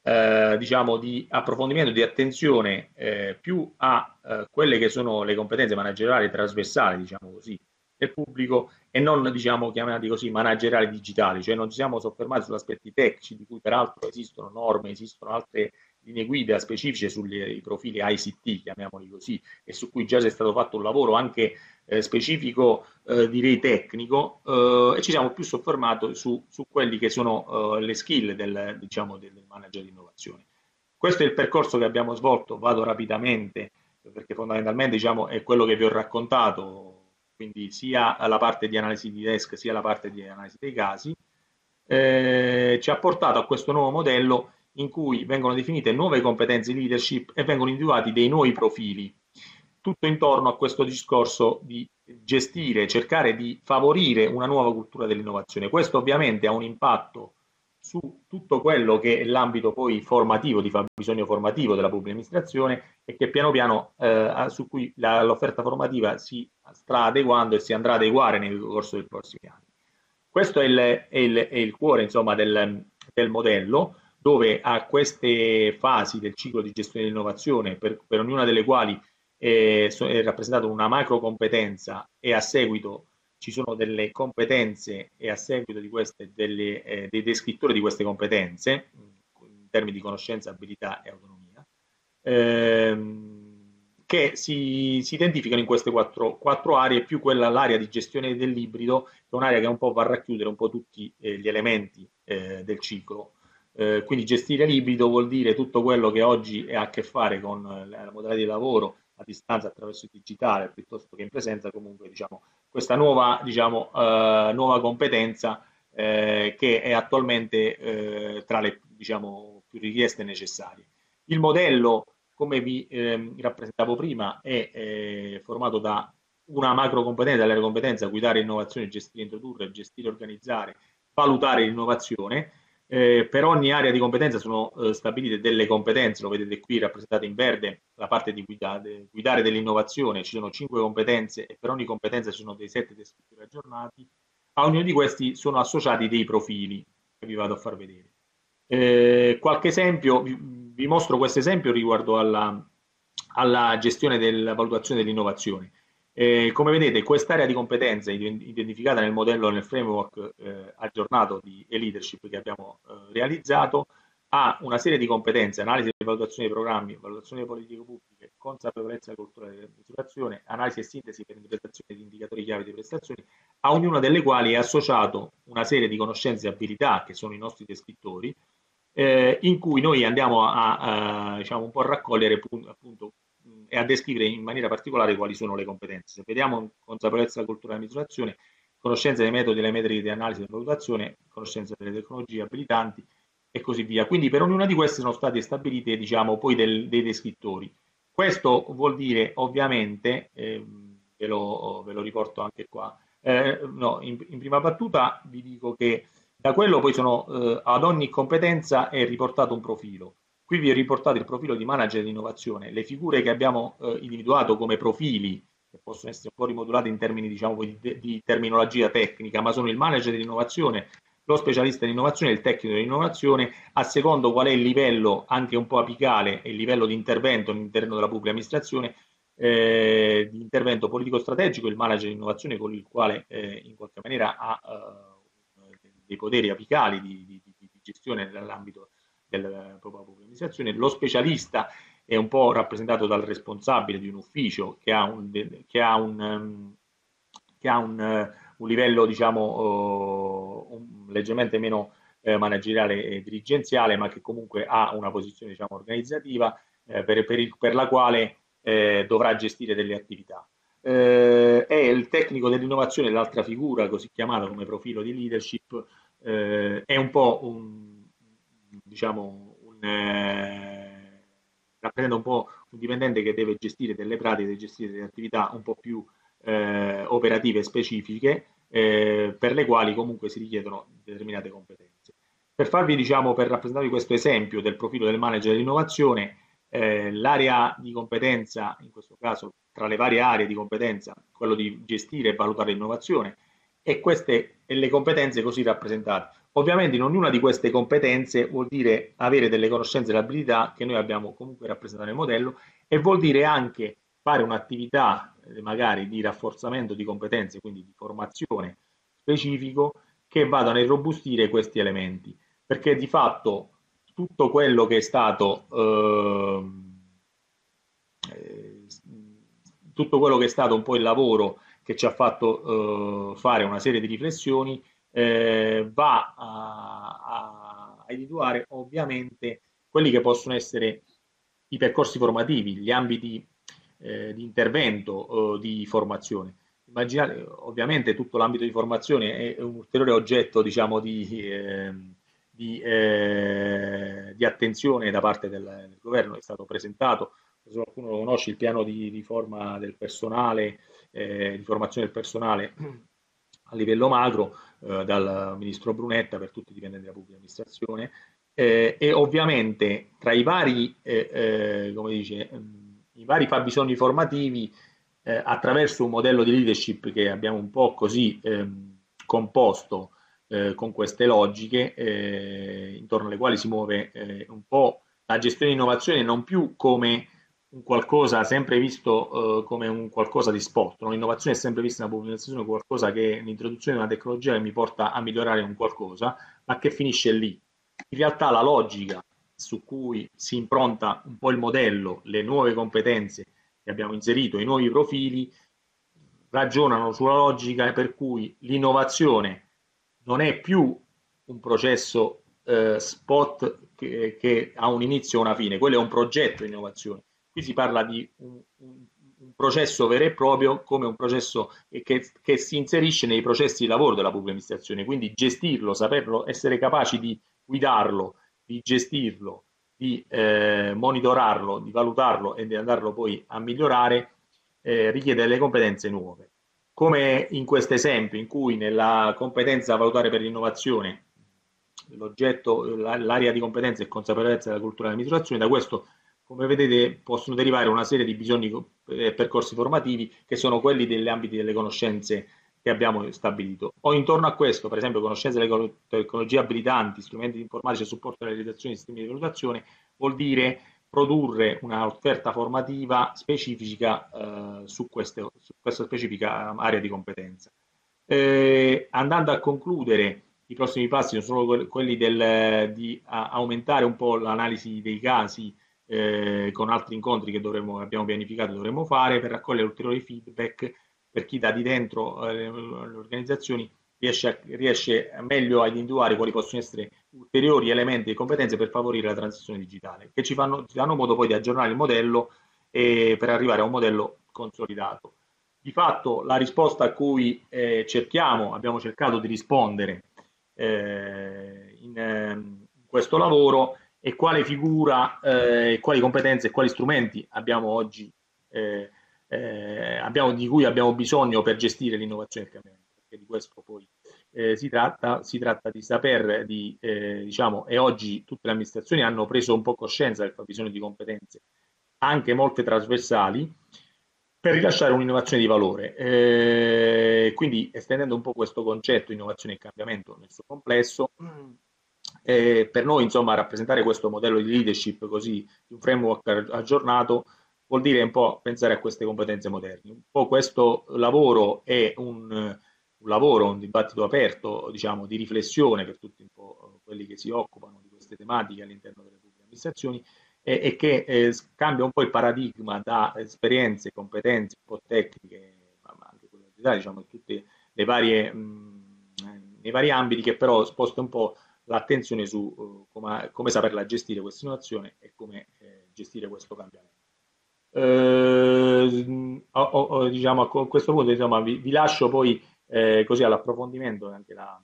eh, diciamo di approfondimento, di attenzione eh, più a eh, quelle che sono le competenze manageriali trasversali, diciamo così, del pubblico e non, diciamo, chiamati così, manageriali digitali, cioè non ci siamo soffermati sugli aspetti tecnici, di cui peraltro esistono norme, esistono altre linee guida specifiche sui profili ICT, chiamiamoli così, e su cui già è stato fatto un lavoro anche eh, specifico, eh, direi tecnico, eh, e ci siamo più soffermati su, su quelli che sono eh, le skill del, diciamo, del manager di innovazione. Questo è il percorso che abbiamo svolto, vado rapidamente, perché fondamentalmente diciamo, è quello che vi ho raccontato, quindi sia la parte di analisi di desk sia la parte di analisi dei casi, eh, ci ha portato a questo nuovo modello in cui vengono definite nuove competenze di leadership e vengono individuati dei nuovi profili, tutto intorno a questo discorso di gestire, cercare di favorire una nuova cultura dell'innovazione. Questo ovviamente ha un impatto su tutto quello che è l'ambito poi formativo, di bisogno formativo della pubblica amministrazione e che piano piano eh, su cui la, l'offerta formativa si sta adeguando e si andrà ad adeguare nel corso dei prossimi anni. Questo è il, è il, è il cuore insomma, del, del, modello, dove a queste fasi del ciclo di gestione dell'innovazione, per, per ognuna delle quali è, è rappresentata una macro competenza e a seguito ci sono delle competenze e a seguito di queste delle, eh, dei descrittori di queste competenze in termini di conoscenza, abilità e autonomia ehm, che si, si, identificano in queste quattro, quattro aree più quella l'area di gestione dell'ibrido che è un'area che un po' va a racchiudere un po' tutti eh, gli elementi eh, del ciclo. Eh, quindi gestire l'ibrido vuol dire tutto quello che oggi ha a che fare con la modalità di lavoro a distanza attraverso il digitale piuttosto che in presenza, comunque diciamo, questa nuova, diciamo, eh, nuova competenza eh, che è attualmente eh, tra le diciamo, più richieste necessarie. Il modello, come vi ehm, rappresentavo prima, è eh, formato da una macro competenza, l'area competenza, guidare innovazione, gestire, introdurre, gestire, organizzare, valutare l'innovazione, eh, per ogni area di competenza sono eh, stabilite delle competenze, lo vedete qui rappresentate in verde, la parte di guidare, guidare dell'innovazione, ci sono cinque competenze e per ogni competenza ci sono dei sette descrittori aggiornati. A ognuno di questi sono associati dei profili che vi vado a far vedere. Eh, qualche esempio, vi, vi, mostro questo esempio riguardo alla, alla gestione della valutazione dell'innovazione. Eh, come vedete, quest'area di competenza identificata nel modello, nel framework eh, aggiornato di e-leadership che abbiamo eh, realizzato, ha una serie di competenze, analisi e valutazione dei programmi, valutazione delle politiche pubbliche, consapevolezza e cultura della misurazione, analisi e sintesi per interpretazione di indicatori chiave di prestazioni, a ognuna delle quali è associato una serie di conoscenze e abilità che sono i nostri descrittori, eh, in cui noi andiamo a, a diciamo, un po' a raccogliere appunto e a descrivere in maniera particolare quali sono le competenze. Se vediamo consapevolezza della cultura della misurazione, conoscenza dei metodi e delle metriche di analisi e valutazione, conoscenza delle tecnologie abilitanti e così via. Quindi per ognuna di queste sono state stabilite diciamo, poi del, dei descrittori. Questo vuol dire ovviamente, eh, ve, lo, ve, lo, riporto anche qua, eh, no, in, in, prima battuta vi dico che da quello poi sono, eh, ad ogni competenza è riportato un profilo. Qui vi ho riportato il profilo di manager di innovazione, le figure che abbiamo eh, individuato come profili, che possono essere un po' rimodulate in termini diciamo, di, di terminologia tecnica, ma sono il manager di innovazione, lo specialista di innovazione il tecnico di innovazione, a secondo qual è il livello anche un po' apicale e il livello di intervento all'interno della pubblica amministrazione, eh, di intervento politico-strategico, il manager di innovazione con il quale eh, in qualche maniera ha eh, dei poteri apicali di, di, di gestione nell'ambito della propria amministrazione. Lo specialista è un po' rappresentato dal responsabile di un ufficio che ha un, che ha un, um, che ha un, un livello diciamo uh, leggermente meno uh, manageriale e dirigenziale, ma che comunque ha una posizione diciamo, organizzativa per, per, il, per, la quale dovrà gestire delle attività. Eh, è il tecnico dell'innovazione, l'altra figura così chiamata come profilo di leadership, eh, è un po' un, diciamo, un, eh, rappresenta un po' un dipendente che deve gestire delle pratiche, gestire delle attività un po' più eh, operative specifiche, eh, per le quali comunque si richiedono determinate competenze. Per farvi, diciamo, per rappresentarvi questo esempio del profilo del manager dell'innovazione, eh, l'area di competenza, in questo caso tra le varie aree di competenza, quello di gestire e valutare l'innovazione, e queste e le competenze così rappresentate Ovviamente in ognuna di queste competenze vuol dire avere delle conoscenze e abilità che noi abbiamo comunque rappresentato nel modello e vuol dire anche fare un'attività eh, magari di rafforzamento di competenze, quindi di formazione specifico che vadano a irrobustire questi elementi, perché di fatto tutto quello che è stato ehm, eh, tutto quello che è stato un po' il lavoro che ci ha fatto eh, fare una serie di riflessioni eh, va a, a, a individuare ovviamente quelli che possono essere i percorsi formativi, gli ambiti eh, di intervento eh, di formazione. Immaginate, ovviamente tutto l'ambito di formazione è un ulteriore oggetto diciamo, di, eh, di, di, attenzione da parte del, del, governo, è stato presentato, se qualcuno lo conosce, il piano di riforma del personale, eh, di formazione del personale a livello macro eh, dal ministro Brunetta per tutti i dipendenti della pubblica amministrazione. Eh, e ovviamente tra i vari, eh, eh come dice, i vari fabbisogni formativi attraverso un modello di leadership che abbiamo un po' così ehm, composto con queste logiche intorno alle quali si muove un po' la gestione di innovazione non più come un qualcosa sempre visto uh, come un qualcosa di spot. No? L'innovazione è sempre vista nella pubblicazione come qualcosa che l'introduzione di una tecnologia che mi porta a migliorare un qualcosa, ma che finisce lì. In realtà la logica su cui si impronta un po' il modello, le nuove competenze che abbiamo inserito, i nuovi profili, ragionano sulla logica per cui l'innovazione non è più un processo eh, spot che, che ha un inizio e una fine, quello è un progetto di innovazione Qui si parla di un, un, processo vero e proprio come un processo che, che, si inserisce nei processi di lavoro della pubblica amministrazione, quindi gestirlo, saperlo, essere capaci di guidarlo, di gestirlo, di eh, monitorarlo, di valutarlo e di andarlo poi a migliorare, eh, richiede delle competenze nuove. Come in questo esempio in cui nella competenza valutare per l'innovazione l'oggetto, l'area di competenza e consapevolezza della cultura della misurazione, da questo come vedete possono derivare una serie di bisogni e eh, percorsi formativi che sono quelli degli ambiti delle conoscenze che abbiamo stabilito. O intorno a questo, per esempio, conoscenze delle tecnologie abilitanti, strumenti informatici a supporto della realizzazione di sistemi di valutazione, vuol dire produrre un'offerta formativa specifica eh, su, queste, su, questa specifica area di competenza. Eh, andando a concludere, i prossimi passi sono solo quelli del, di aumentare un po' l'analisi dei casi eh, con altri incontri che dovremmo, abbiamo pianificato dovremmo fare per raccogliere ulteriori feedback per chi da di dentro eh, le organizzazioni riesce, a, riesce meglio a individuare quali possono essere ulteriori elementi e competenze per favorire la transizione digitale, che ci, fanno, ci danno modo poi di aggiornare il modello e per arrivare a un modello consolidato. Di fatto la risposta a cui eh, cerchiamo, abbiamo cercato di rispondere eh, in, in questo lavoro e quale figura, eh, quali competenze e quali strumenti abbiamo oggi, eh, eh, abbiamo, di cui abbiamo bisogno per gestire l'innovazione e il cambiamento. Perché di questo poi eh, si tratta, si tratta di saper, di, eh, diciamo, e oggi tutte le amministrazioni hanno preso un po' coscienza del fabbisogno di competenze, anche molte trasversali, per rilasciare un'innovazione di valore. Eh, quindi estendendo un po' questo concetto, innovazione e cambiamento nel suo complesso, e per noi, insomma, rappresentare questo modello di leadership così, di un framework aggiornato, vuol dire un po' pensare a queste competenze moderne. Un po' questo lavoro è un, un lavoro, un dibattito aperto, diciamo, di riflessione per tutti quelli che si occupano di queste tematiche all'interno delle pubbliche amministrazioni e, e che eh, cambia un po' il paradigma da esperienze, competenze un po' tecniche, ma anche quelle diciamo, tutte le varie, mh, nei vari ambiti che però sposta un po' l'attenzione su uh, come, come, saperla gestire questa innovazione e come eh, gestire questo cambiamento. Eh, o, o, diciamo, a questo punto insomma, vi, vi lascio poi eh, così all'approfondimento anche la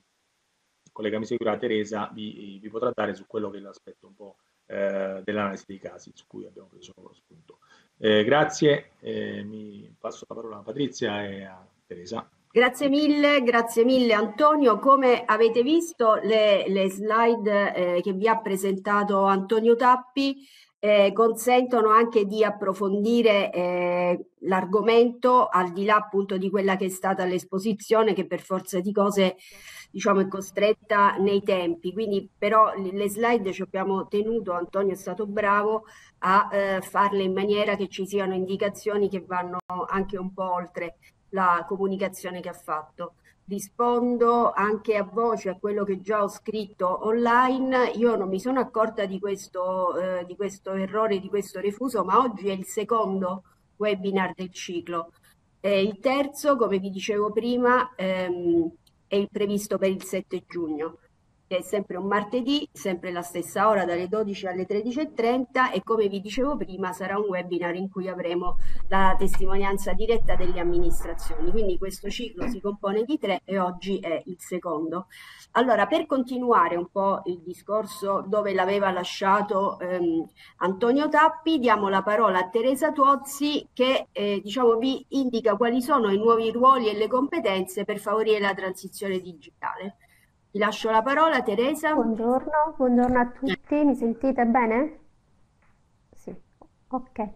collega mi seguirà Teresa vi, vi, potrà dare su quello che è l'aspetto un po' eh, dell'analisi dei casi su cui abbiamo preso lo spunto. Eh, grazie, eh, mi passo la parola a Patrizia e a Teresa. Grazie mille, grazie mille Antonio. Come avete visto le, le slide eh, che vi ha presentato Antonio Tappi eh, consentono anche di approfondire eh, l'argomento al di là appunto di quella che è stata l'esposizione che per forza di cose diciamo è costretta nei tempi. Quindi però le slide ci abbiamo tenuto. Antonio è stato bravo a eh, farle in maniera che ci siano indicazioni che vanno anche un po' oltre la comunicazione che ha fatto rispondo anche a voce a quello che già ho scritto online. Io non mi sono accorta di questo, eh, di questo errore, di questo refuso, ma oggi è il secondo webinar del ciclo. Eh, il terzo, come vi dicevo prima, ehm, è il previsto per il 7 giugno che è sempre un martedì, sempre la stessa ora dalle 12 alle 13.30 e come vi dicevo prima sarà un webinar in cui avremo la testimonianza diretta delle amministrazioni. Quindi questo ciclo si compone di tre e oggi è il secondo. Allora, per continuare un po' il discorso dove l'aveva lasciato ehm, Antonio Tappi, diamo la parola a Teresa Tuozzi che eh, diciamo, vi indica quali sono i nuovi ruoli e le competenze per favorire la transizione digitale. Ti lascio la parola, Teresa. Buongiorno, buongiorno a tutti, mi sentite bene? Sì, ok.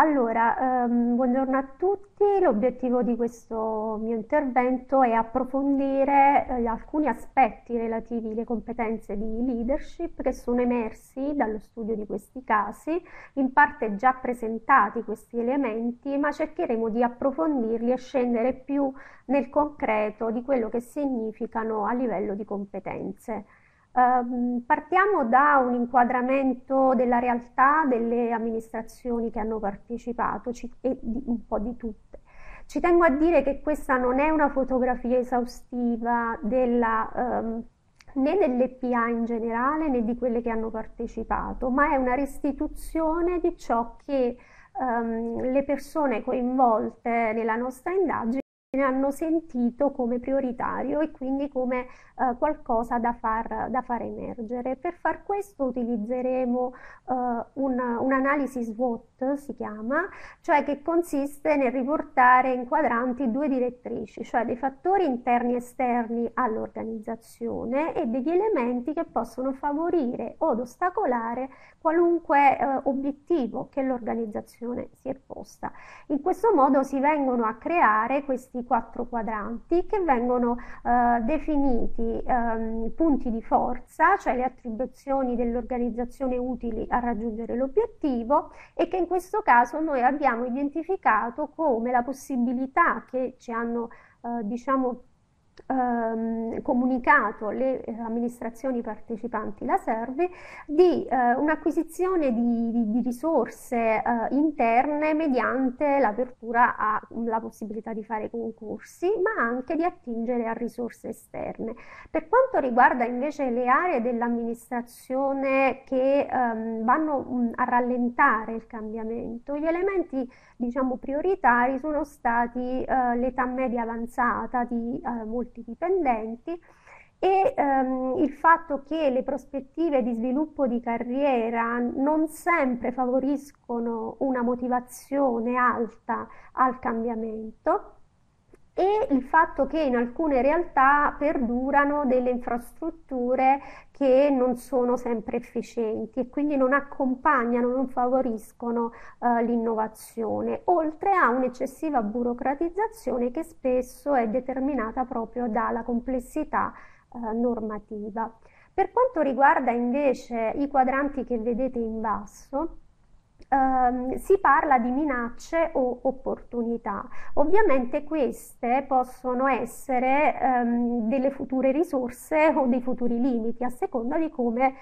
Allora, ehm, buongiorno a tutti. L'obiettivo di questo mio intervento è approfondire eh, alcuni aspetti relativi alle competenze di leadership che sono emersi dallo studio di questi casi, in parte già presentati questi elementi, ma cercheremo di approfondirli e scendere più nel concreto di quello che significano a livello di competenze. Ehm, partiamo da un inquadramento della realtà delle amministrazioni che hanno partecipato e di, un po' di tutte. Ci tengo a dire che questa non è una fotografia esaustiva della, um, né dell'EPA in generale né di quelle che hanno partecipato, ma è una restituzione di ciò che um, le persone coinvolte nella nostra indagine ne hanno sentito come prioritario e quindi come eh, qualcosa da far, da far, emergere. Per far questo utilizzeremo eh, un'analisi SWOT, si chiama, cioè che consiste nel riportare in quadranti due direttrici, cioè dei fattori interni e esterni all'organizzazione e degli elementi che possono favorire o ostacolare qualunque eh, obiettivo che l'organizzazione si è posta. In questo modo si vengono a creare questi quattro quadranti che vengono eh, definiti ehm, punti di forza, cioè le attribuzioni dell'organizzazione utili a raggiungere l'obiettivo e che in questo caso noi abbiamo identificato come la possibilità che ci hanno eh, diciamo ehm, comunicato le eh, amministrazioni partecipanti, la Servi, di eh, un'acquisizione di, di, di, risorse eh, interne mediante l'apertura alla possibilità di fare concorsi, ma anche di attingere a risorse esterne. Per quanto riguarda invece le aree dell'amministrazione che ehm, vanno mh, a rallentare il cambiamento, gli elementi diciamo, prioritari sono stati eh, l'età media avanzata di eh, molti dipendenti e ehm, il fatto che le prospettive di sviluppo di carriera non sempre favoriscono una motivazione alta al cambiamento e il fatto che in alcune realtà perdurano delle infrastrutture che non sono sempre efficienti e quindi non accompagnano, non favoriscono uh, l'innovazione, oltre a un'eccessiva burocratizzazione che spesso è determinata proprio dalla complessità uh, normativa. Per quanto riguarda invece i quadranti che vedete in basso, ehm, si parla di minacce o opportunità. Ovviamente queste possono essere ehm, delle future risorse o dei futuri limiti a seconda di come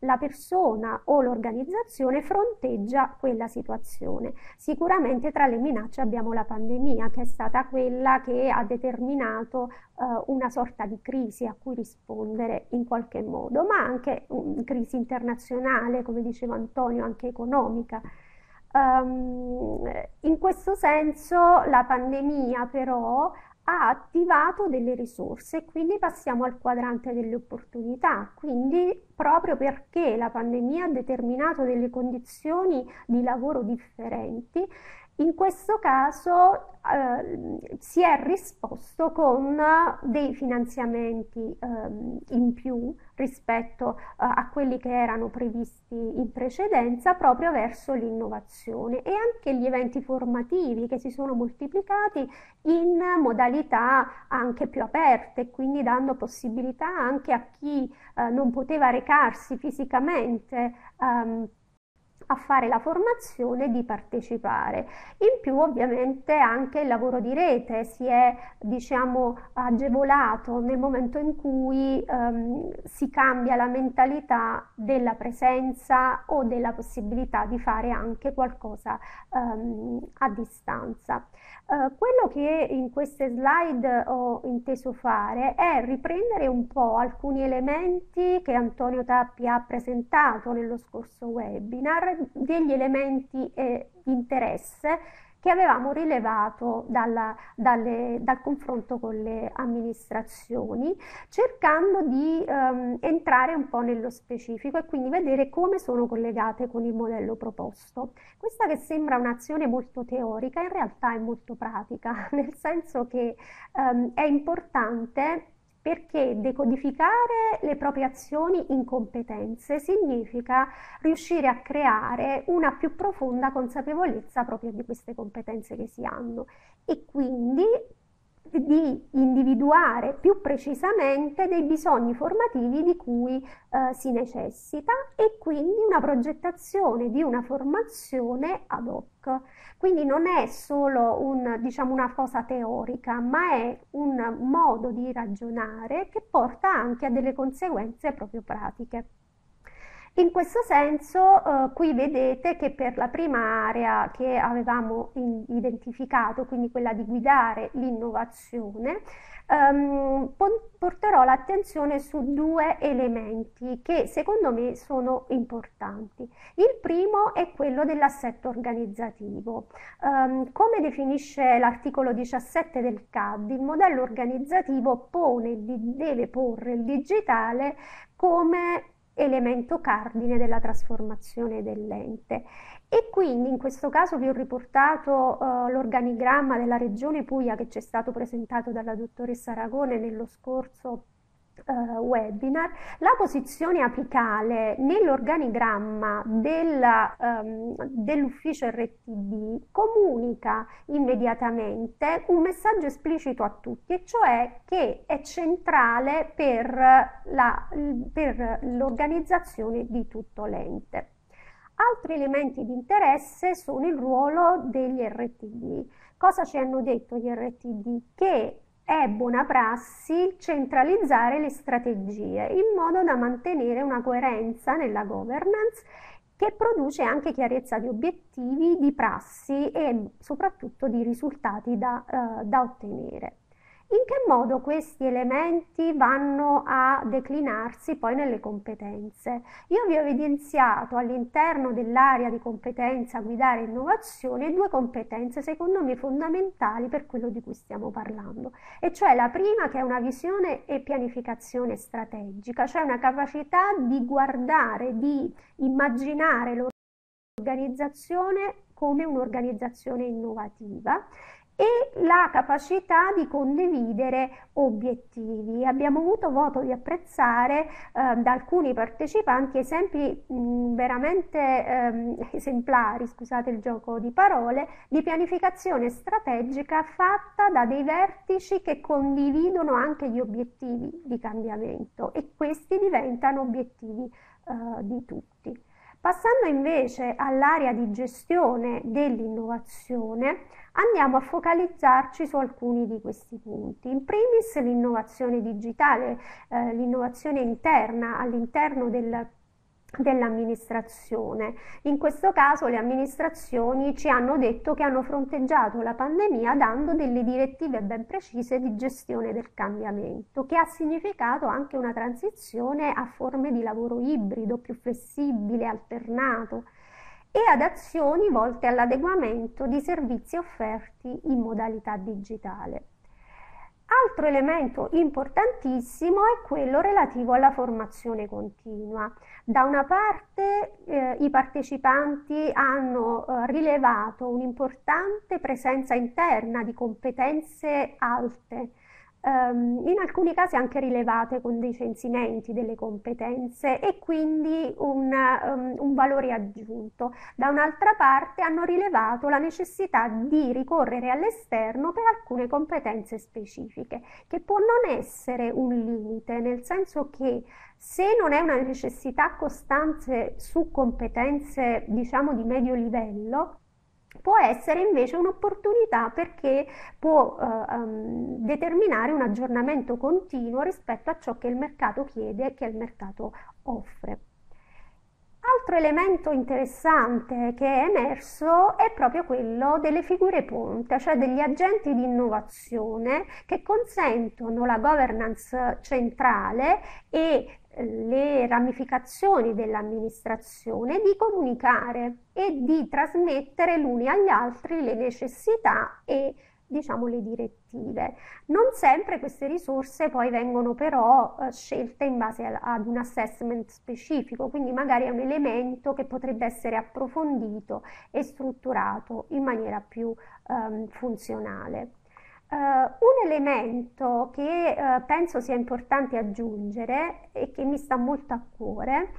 la persona o l'organizzazione fronteggia quella situazione. Sicuramente tra le minacce abbiamo la pandemia che è stata quella che ha determinato eh, una sorta di crisi a cui rispondere in qualche modo, ma anche um, crisi internazionale, come diceva Antonio, anche economica. Um, in questo senso la pandemia però ha attivato delle risorse, quindi passiamo al quadrante delle opportunità. Quindi proprio perché la pandemia ha determinato delle condizioni di lavoro differenti, In questo caso eh, si è risposto con dei finanziamenti eh, in più rispetto eh, a quelli che erano previsti in precedenza proprio verso l'innovazione e anche gli eventi formativi che si sono moltiplicati in modalità anche più aperte, quindi dando possibilità anche a chi eh, non poteva recarsi fisicamente ehm, a fare la formazione di partecipare. In più ovviamente anche il lavoro di rete si è diciamo agevolato nel momento in cui ehm, si cambia la mentalità della presenza o della possibilità di fare anche qualcosa ehm, a distanza. Eh, quello che in queste slide ho inteso fare è riprendere un po' alcuni elementi che Antonio Tappi ha presentato nello scorso webinar, degli elementi eh, di interesse che avevamo rilevato dalla, dalle, dal confronto con le amministrazioni, cercando di ehm, entrare un po' nello specifico e quindi vedere come sono collegate con il modello proposto. Questa che sembra un'azione molto teorica, in realtà è molto pratica, [laughs] nel senso che ehm, è importante perché decodificare le proprie azioni in competenze significa riuscire a creare una più profonda consapevolezza proprio di queste competenze che si hanno. E quindi di individuare più precisamente dei bisogni formativi di cui eh, si necessita e quindi una progettazione di una formazione ad hoc. Quindi non è solo un, diciamo, una cosa teorica, ma è un modo di ragionare che porta anche a delle conseguenze proprio pratiche. In questo senso, eh, qui vedete che per la prima area che avevamo in, identificato, quindi quella di guidare l'innovazione, ehm, porterò l'attenzione su due elementi che secondo me sono importanti. Il primo è quello dell'assetto organizzativo. Um, come definisce l'articolo 17 del CAD, il modello organizzativo pone, deve porre il digitale come elemento cardine della trasformazione dell'ente. E quindi in questo caso vi ho riportato uh, l'organigramma della regione Puglia che ci è stato presentato dalla dottoressa Aragone nello scorso Uh, webinar, la posizione apicale nell'organigramma della, um, dell'ufficio RTD comunica immediatamente un messaggio esplicito a tutti, e cioè che è centrale per l'organizzazione di tutto l'ente. Altri elementi di interesse sono il ruolo degli RTD. Cosa ci hanno detto gli RTD? Che è buona prassi centralizzare le strategie in modo da mantenere una coerenza nella governance che produce anche chiarezza di obiettivi, di prassi e soprattutto di risultati da, uh, da ottenere. In che modo questi elementi vanno a declinarsi poi nelle competenze? Io vi ho evidenziato all'interno dell'area di competenza guidare innovazione due competenze secondo me fondamentali per quello di cui stiamo parlando, e cioè la prima che è una visione e pianificazione strategica, cioè una capacità di guardare, di immaginare l'organizzazione come un'organizzazione innovativa e la capacità di condividere obiettivi. Abbiamo avuto voto di apprezzare eh, da alcuni partecipanti esempi mh, veramente eh, esemplari, scusate il gioco di parole, di pianificazione strategica fatta da dei vertici che condividono anche gli obiettivi di cambiamento e questi diventano obiettivi eh, di tutti. Passando invece all'area di gestione dell'innovazione, andiamo a focalizzarci su alcuni di questi punti. In primis l'innovazione digitale, eh, l'innovazione interna all'interno del dell'amministrazione. In questo caso le amministrazioni ci hanno detto che hanno fronteggiato la pandemia dando delle direttive ben precise di gestione del cambiamento, che ha significato anche una transizione a forme di lavoro ibrido, più flessibile, alternato e ad azioni volte all'adeguamento di servizi offerti in modalità digitale. Altro elemento importantissimo è quello relativo alla formazione continua. Da una parte eh, i partecipanti hanno eh, rilevato un'importante presenza interna di competenze alte in alcuni casi anche rilevate con dei censimenti delle competenze e quindi un, um, un valore aggiunto. Da un'altra parte hanno rilevato la necessità di ricorrere all'esterno per alcune competenze specifiche, che può non essere un limite, nel senso che se non è una necessità costante su competenze, diciamo, di medio livello, può essere invece un'opportunità perché può eh, um, determinare un aggiornamento continuo rispetto a ciò che il mercato chiede e che il mercato offre. Altro elemento interessante che è emerso è proprio quello delle figure ponte, cioè degli agenti di innovazione che consentono la governance centrale e le ramificazioni dell'amministrazione di comunicare e di trasmettere l'uni agli altri le necessità e diciamo le direttive. Non sempre queste risorse poi vengono però eh, scelte in base ad un assessment specifico, quindi magari è un elemento che potrebbe essere approfondito e strutturato in maniera più ehm, funzionale. Uh, un elemento che uh, penso sia importante aggiungere e che mi sta molto a cuore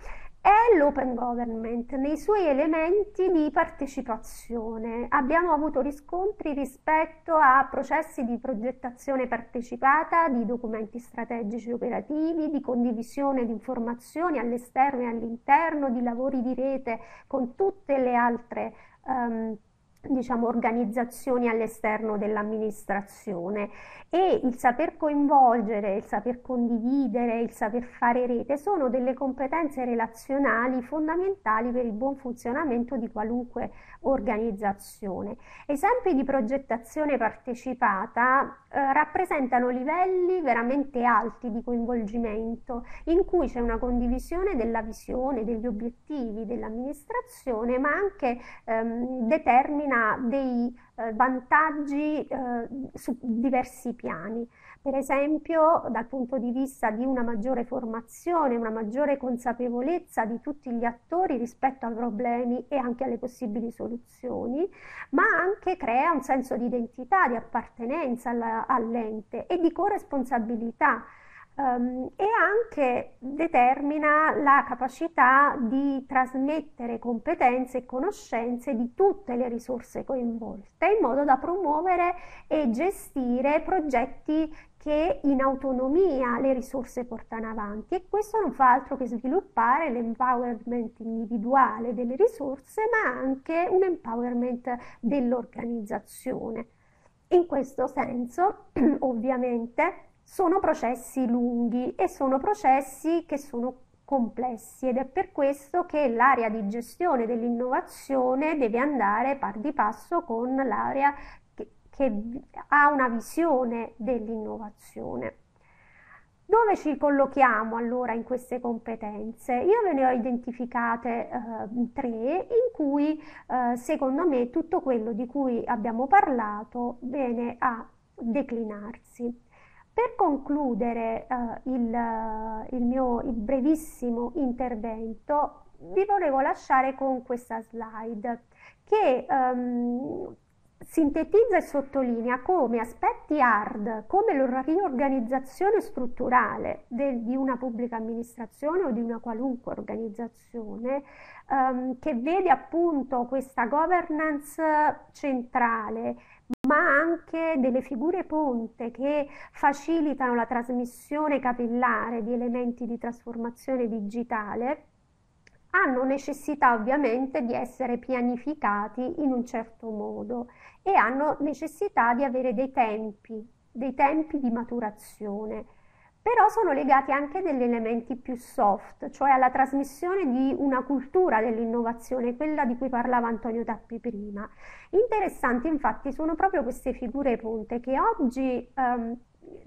è l'open government nei suoi elementi di partecipazione. Abbiamo avuto riscontri rispetto a processi di progettazione partecipata, di documenti strategici operativi, di condivisione di informazioni all'esterno e all'interno, di lavori di rete con tutte le altre um, diciamo, organizzazioni all'esterno dell'amministrazione e il saper coinvolgere, il saper condividere, il saper fare rete sono delle competenze relazionali fondamentali per il buon funzionamento di qualunque organizzazione. Esempi di progettazione partecipata eh, rappresentano livelli veramente alti di coinvolgimento in cui c'è una condivisione della visione, degli obiettivi dell'amministrazione, ma anche ehm, determina dei eh, vantaggi eh, su diversi piani. Per esempio, dal punto di vista di una maggiore formazione, una maggiore consapevolezza di tutti gli attori rispetto ai problemi e anche alle possibili soluzioni, ma anche crea un senso di identità, di appartenenza all'ente e di corresponsabilità um, e anche determina la capacità di trasmettere competenze e conoscenze di tutte le risorse coinvolte in modo da promuovere e gestire progetti che in autonomia le risorse portano avanti e questo non fa altro che sviluppare l'empowerment individuale delle risorse ma anche un empowerment dell'organizzazione. In questo senso, [clears throat] ovviamente, sono processi lunghi e sono processi che sono complessi ed è per questo che l'area di gestione dell'innovazione deve andare par di passo con l'area che, che ha una visione dell'innovazione. Dove ci collochiamo allora in queste competenze? Io ve ne ho identificate eh, tre in cui eh, secondo me tutto quello di cui abbiamo parlato viene a declinarsi. Per concludere uh, il, il, mio il brevissimo intervento, vi volevo lasciare con questa slide che um, sintetizza e sottolinea come aspetti hard, come la riorganizzazione strutturale de, di una pubblica amministrazione o di una qualunque organizzazione, um, che vede appunto questa governance centrale ma anche delle figure ponte che facilitano la trasmissione capillare di elementi di trasformazione digitale, hanno necessità ovviamente di essere pianificati in un certo modo e hanno necessità di avere dei tempi, dei tempi di maturazione però sono legati anche degli elementi più soft, cioè alla trasmissione di una cultura dell'innovazione, quella di cui parlava Antonio Tappi prima. Interessanti infatti sono proprio queste figure ponte che oggi ehm,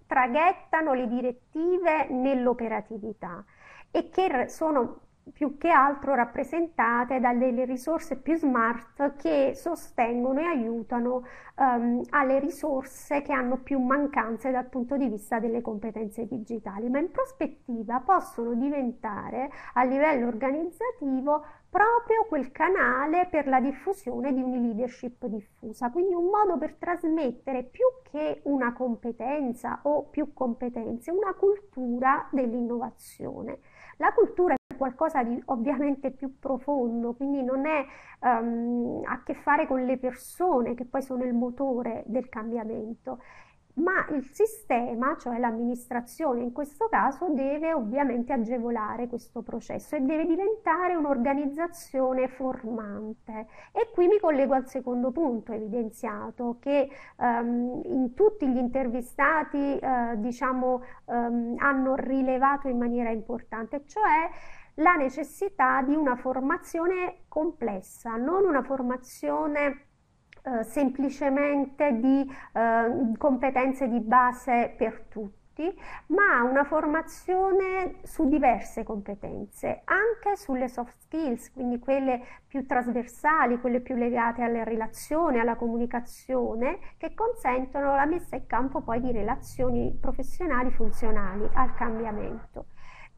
traghettano le direttive nell'operatività e che sono più che altro rappresentate da delle risorse più smart che sostengono e aiutano um, alle risorse che hanno più mancanze dal punto di vista delle competenze digitali, ma in prospettiva possono diventare a livello organizzativo proprio quel canale per la diffusione di una leadership diffusa, quindi un modo per trasmettere più che una competenza o più competenze, una cultura dell'innovazione. La cultura qualcosa di ovviamente più profondo, quindi non è um, a che fare con le persone che poi sono il motore del cambiamento ma il sistema, cioè l'amministrazione in questo caso, deve ovviamente agevolare questo processo e deve diventare un'organizzazione formante. E qui mi collego al secondo punto evidenziato, che um, in tutti gli intervistati uh, diciamo, um, hanno rilevato in maniera importante, cioè la necessità di una formazione complessa, non una formazione eh, semplicemente di eh, competenze di base per tutti ma una formazione su diverse competenze, anche sulle soft skills, quindi quelle più trasversali, quelle più legate alle relazioni, alla comunicazione, che consentono la messa in campo poi di relazioni professionali funzionali al cambiamento.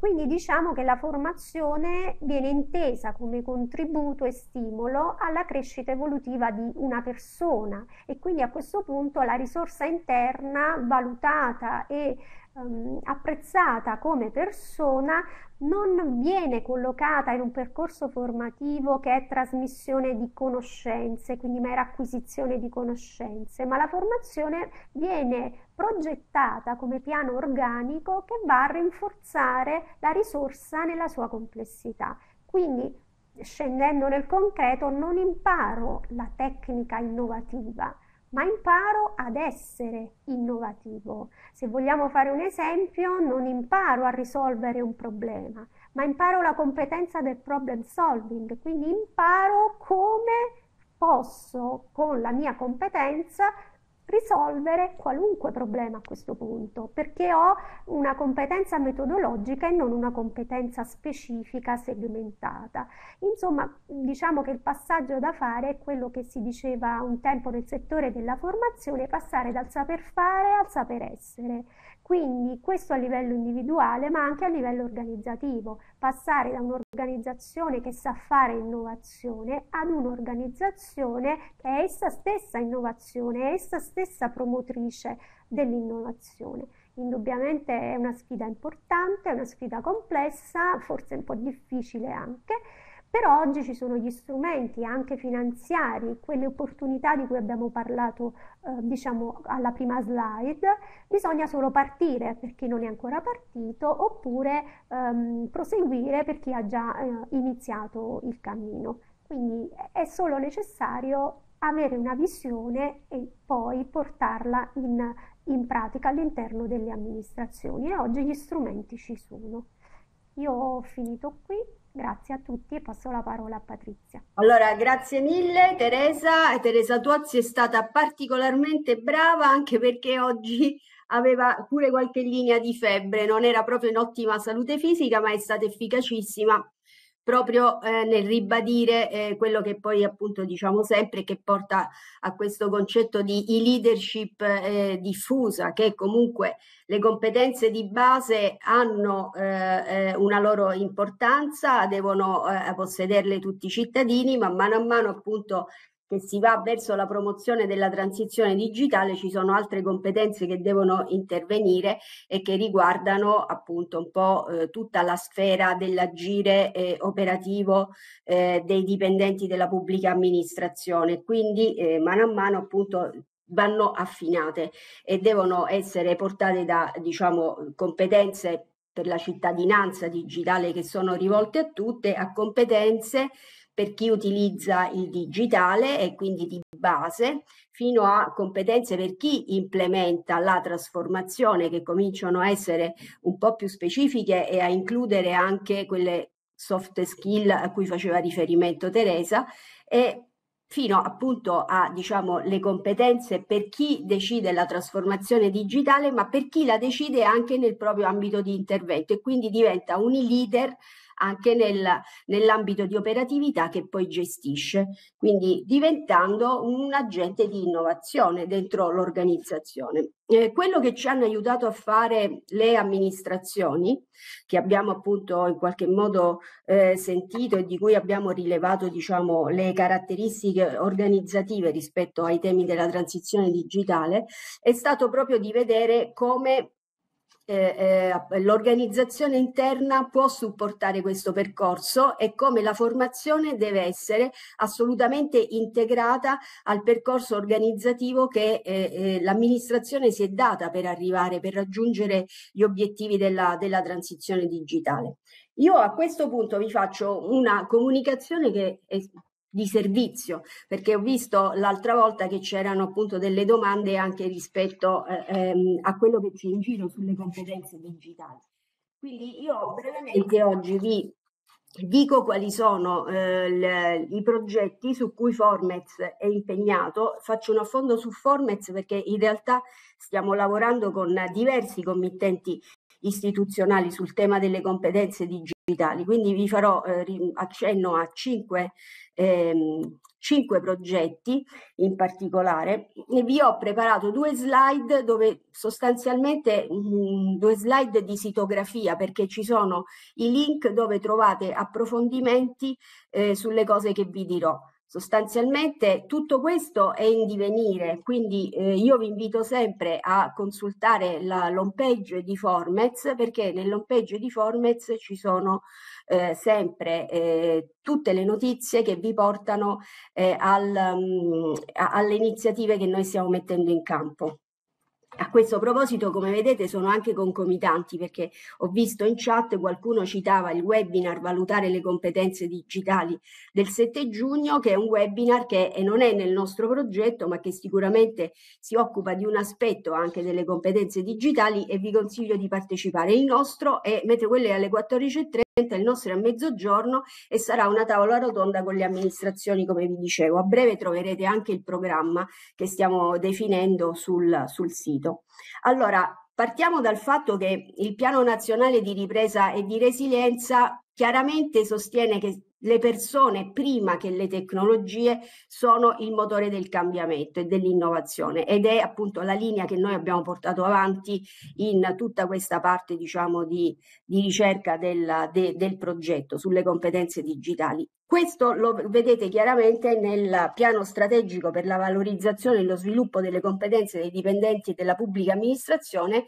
Quindi diciamo che la formazione viene intesa come contributo e stimolo alla crescita evolutiva di una persona e quindi a questo punto la risorsa interna valutata e um, apprezzata come persona non viene collocata in un percorso formativo che è trasmissione di conoscenze, quindi mera acquisizione di conoscenze, ma la formazione viene progettata come piano organico che va a rinforzare la risorsa nella sua complessità. Quindi scendendo nel concreto non imparo la tecnica innovativa, ma imparo ad essere innovativo. Se vogliamo fare un esempio, non imparo a risolvere un problema, ma imparo la competenza del problem solving, quindi imparo come posso con la mia competenza risolvere qualunque problema a questo punto, perché ho una competenza metodologica e non una competenza specifica segmentata. Insomma, diciamo che il passaggio da fare è quello che si diceva un tempo nel settore della formazione, passare dal saper fare al saper essere. Quindi questo a livello individuale, ma anche a livello organizzativo, passare da un'organizzazione che sa fare innovazione ad un'organizzazione che è essa stessa innovazione, è essa stessa promotrice dell'innovazione. Indubbiamente è una sfida importante, è una sfida complessa, forse un po' difficile anche, però oggi ci sono gli strumenti anche finanziari, quelle opportunità di cui abbiamo parlato eh, diciamo alla prima slide, bisogna solo partire per chi non è ancora partito oppure ehm, proseguire per chi ha già eh, iniziato il cammino. Quindi è solo necessario avere una visione e poi portarla in, in pratica all'interno delle amministrazioni e oggi gli strumenti ci sono. Io ho finito qui. Grazie a tutti e passo la parola a Patrizia. Allora, grazie mille Teresa. Teresa Tuozzi è stata particolarmente brava anche perché oggi aveva pure qualche linea di febbre, non era proprio in ottima salute fisica, ma è stata efficacissima proprio eh, nel ribadire eh, quello che poi appunto diciamo sempre che porta a questo concetto di leadership eh, diffusa che comunque le competenze di base hanno eh, eh, una loro importanza devono eh, possederle tutti i cittadini ma mano a mano appunto che si va verso la promozione della transizione digitale, ci sono altre competenze che devono intervenire e che riguardano appunto un po' eh, tutta la sfera dell'agire eh, operativo eh, dei dipendenti della pubblica amministrazione. Quindi eh, mano a mano appunto vanno affinate e devono essere portate da diciamo competenze per la cittadinanza digitale che sono rivolte a tutte a competenze per chi utilizza il digitale e quindi di base, fino a competenze per chi implementa la trasformazione che cominciano a essere un po' più specifiche e a includere anche quelle soft skill a cui faceva riferimento Teresa e fino appunto a diciamo le competenze per chi decide la trasformazione digitale ma per chi la decide anche nel proprio ambito di intervento e quindi diventa un leader anche nel, nell'ambito di operatività che poi gestisce, quindi diventando un agente di innovazione dentro l'organizzazione. Eh, quello che ci hanno aiutato a fare le amministrazioni, che abbiamo appunto in qualche modo eh, sentito e di cui abbiamo rilevato diciamo, le caratteristiche organizzative rispetto ai temi della transizione digitale, è stato proprio di vedere come eh, eh, l'organizzazione interna può supportare questo percorso e come la formazione deve essere assolutamente integrata al percorso organizzativo che eh, eh l'amministrazione si è data per arrivare, per raggiungere gli obiettivi della, della transizione digitale. Io a questo punto vi faccio una comunicazione che di servizio, perché ho visto l'altra volta che c'erano appunto delle domande anche rispetto eh, ehm, a quello che c'è in giro sulle competenze digitali. Quindi io brevemente oggi vi dico quali sono eh, le, i progetti su cui Formez è impegnato. Faccio un affondo su Formez perché in realtà stiamo lavorando con diversi committenti istituzionali sul tema delle competenze digitali. Quindi vi farò eh, accenno a cinque, ehm, cinque progetti in particolare e vi ho preparato due slide dove sostanzialmente mh, mm, due slide di sitografia perché ci sono i link dove trovate approfondimenti eh, sulle cose che vi dirò. Sostanzialmente tutto questo è in divenire, quindi eh, io vi invito sempre a consultare la home page di Formez perché nell'home page di Formez ci sono eh, sempre eh, tutte le notizie che vi portano eh, al, um, alle iniziative che noi stiamo mettendo in campo. A questo proposito, come vedete, sono anche concomitanti perché ho visto in chat qualcuno citava il webinar Valutare le competenze digitali del 7 giugno, che è un webinar che non è nel nostro progetto, ma che sicuramente si occupa di un aspetto anche delle competenze digitali e vi consiglio di partecipare. Il nostro è, mentre quello è alle 14.30, il nostro a mezzogiorno e sarà una tavola rotonda con le amministrazioni, come vi dicevo. A breve troverete anche il programma che stiamo definendo sul, sul sito. Allora, partiamo dal fatto che il Piano Nazionale di Ripresa e di Resilienza chiaramente sostiene che le persone prima che le tecnologie sono il motore del cambiamento e dell'innovazione ed è appunto la linea che noi abbiamo portato avanti in tutta questa parte diciamo di, di ricerca del, de, del progetto sulle competenze digitali. Questo lo vedete chiaramente nel piano strategico per la valorizzazione e lo sviluppo delle competenze dei dipendenti della pubblica amministrazione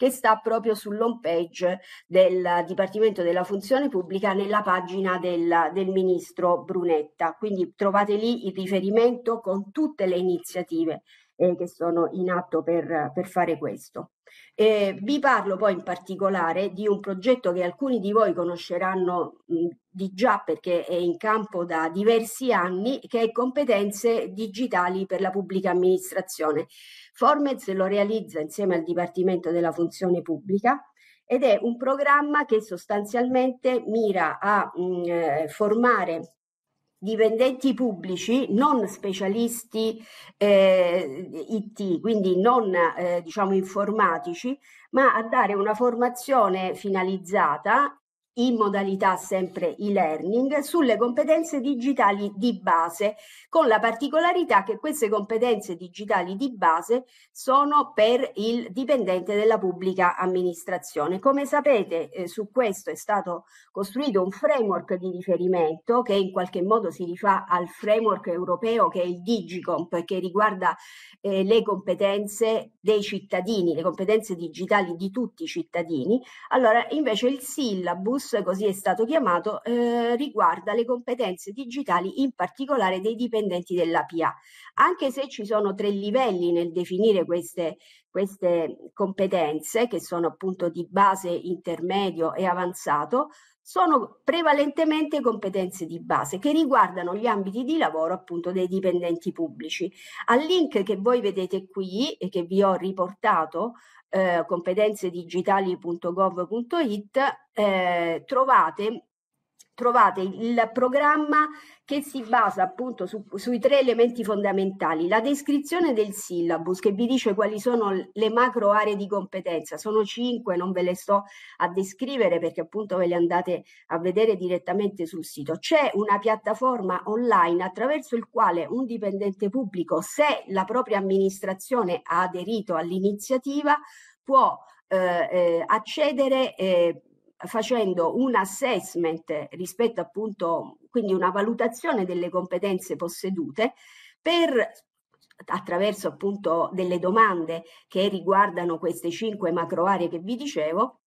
che sta proprio sull'home page del Dipartimento della Funzione Pubblica nella pagina del, del ministro Brunetta. Quindi trovate lì il riferimento con tutte le iniziative eh, che sono in atto per, per fare questo. Eh, vi parlo poi in particolare di un progetto che alcuni di voi conosceranno mh, di già perché è in campo da diversi anni, che è competenze digitali per la pubblica amministrazione. Formez lo realizza insieme al Dipartimento della Funzione Pubblica ed è un programma che sostanzialmente mira a mh, eh, formare dipendenti pubblici, non specialisti eh, IT, quindi non eh, diciamo informatici, ma a dare una formazione finalizzata in modalità sempre e-learning sulle competenze digitali di base, con la particolarità che queste competenze digitali di base sono per il dipendente della pubblica amministrazione. Come sapete, eh, su questo è stato costruito un framework di riferimento che in qualche modo si rifà al framework europeo che è il Digicomp, che riguarda eh, le competenze dei cittadini, le competenze digitali di tutti i cittadini. Allora, invece il syllabus così è stato chiamato, eh, riguarda le competenze digitali, in particolare dei dipendenti della PA. Anche se ci sono tre livelli nel definire queste, queste competenze, che sono appunto di base, intermedio e avanzato, sono prevalentemente competenze di base che riguardano gli ambiti di lavoro appunto dei dipendenti pubblici. Al link che voi vedete qui e che vi ho riportato eh, competenzedigitali.gov.it eh, trovate trovate il programma che si basa appunto su, sui tre elementi fondamentali. La descrizione del syllabus che vi dice quali sono le macro aree di competenza, sono cinque, non ve le sto a descrivere perché appunto ve le andate a vedere direttamente sul sito. C'è una piattaforma online attraverso il quale un dipendente pubblico, se la propria amministrazione ha aderito all'iniziativa, può eh, eh, accedere eh, facendo un assessment rispetto appunto, quindi una valutazione delle competenze possedute per attraverso appunto delle domande che riguardano queste cinque macro aree che vi dicevo,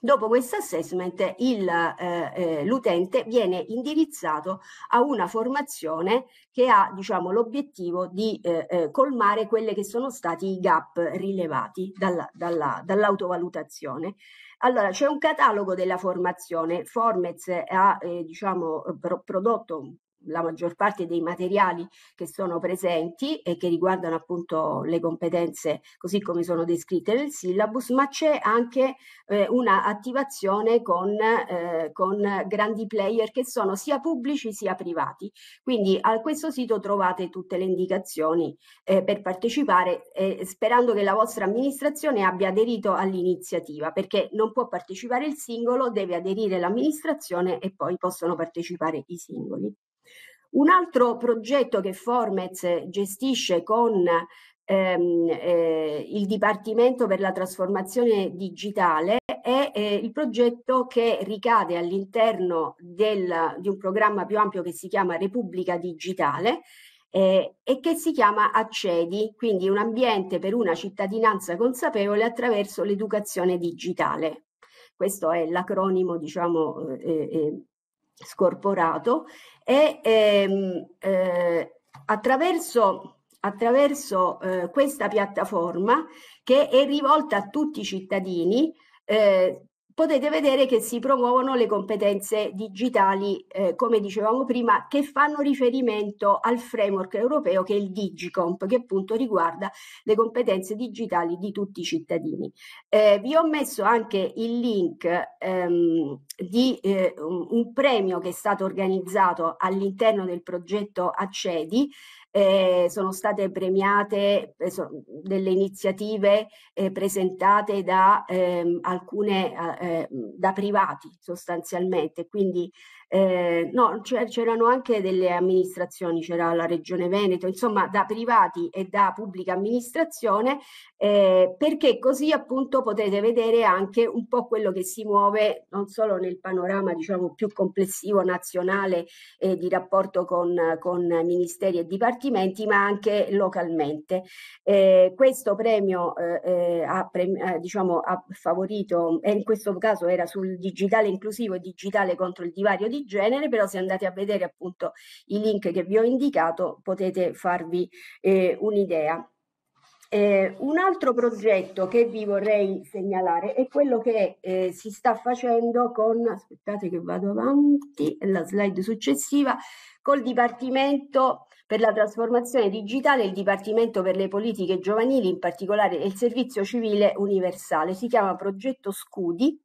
Dopo questo assessment eh, eh, l'utente viene indirizzato a una formazione che ha diciamo, l'obiettivo di eh, eh, colmare quelli che sono stati i gap rilevati dalla, dalla, dall'autovalutazione. Allora, c'è un catalogo della formazione. Formez ha eh, diciamo, pro prodotto la maggior parte dei materiali che sono presenti e che riguardano appunto le competenze così come sono descritte nel syllabus, ma c'è anche eh, una attivazione con, eh, con grandi player che sono sia pubblici sia privati. Quindi a questo sito trovate tutte le indicazioni eh, per partecipare eh, sperando che la vostra amministrazione abbia aderito all'iniziativa perché non può partecipare il singolo, deve aderire l'amministrazione e poi possono partecipare i singoli. Un altro progetto che Formez gestisce con ehm, eh, il Dipartimento per la trasformazione digitale è eh, il progetto che ricade all'interno di un programma più ampio che si chiama Repubblica Digitale eh, e che si chiama Accedi, quindi un ambiente per una cittadinanza consapevole attraverso l'educazione digitale. Questo è l'acronimo, diciamo, eh, eh, scorporato e ehm, eh, attraverso, attraverso eh, questa piattaforma che è rivolta a tutti i cittadini eh, potete vedere che si promuovono le competenze digitali, eh, come dicevamo prima, che fanno riferimento al framework europeo che è il Digicomp, che appunto riguarda le competenze digitali di tutti i cittadini. Eh, vi ho messo anche il link ehm, di eh, un, premio che è stato organizzato all'interno del progetto Accedi, eh, sono state premiate eh, so, delle iniziative eh, presentate da ehm, alcune eh, da privati sostanzialmente. Quindi eh, no, c'erano anche delle amministrazioni, c'era la Regione Veneto, insomma da privati e da pubblica amministrazione, eh, perché così appunto potete vedere anche un po' quello che si muove non solo nel panorama diciamo più complessivo nazionale eh, di rapporto con, con, ministeri e dipartimenti, ma anche localmente. Eh, questo premio eh, eh, ha, pre, diciamo, ha favorito, e in questo caso era sul digitale inclusivo e digitale contro il divario di di genere, però se andate a vedere appunto i link che vi ho indicato potete farvi eh, un'idea. Eh, un altro progetto che vi vorrei segnalare è quello che eh, si sta facendo con, aspettate che vado avanti, la slide successiva, col Dipartimento per la trasformazione digitale il Dipartimento per le politiche giovanili, in particolare il Servizio Civile Universale. Si chiama Progetto Scudi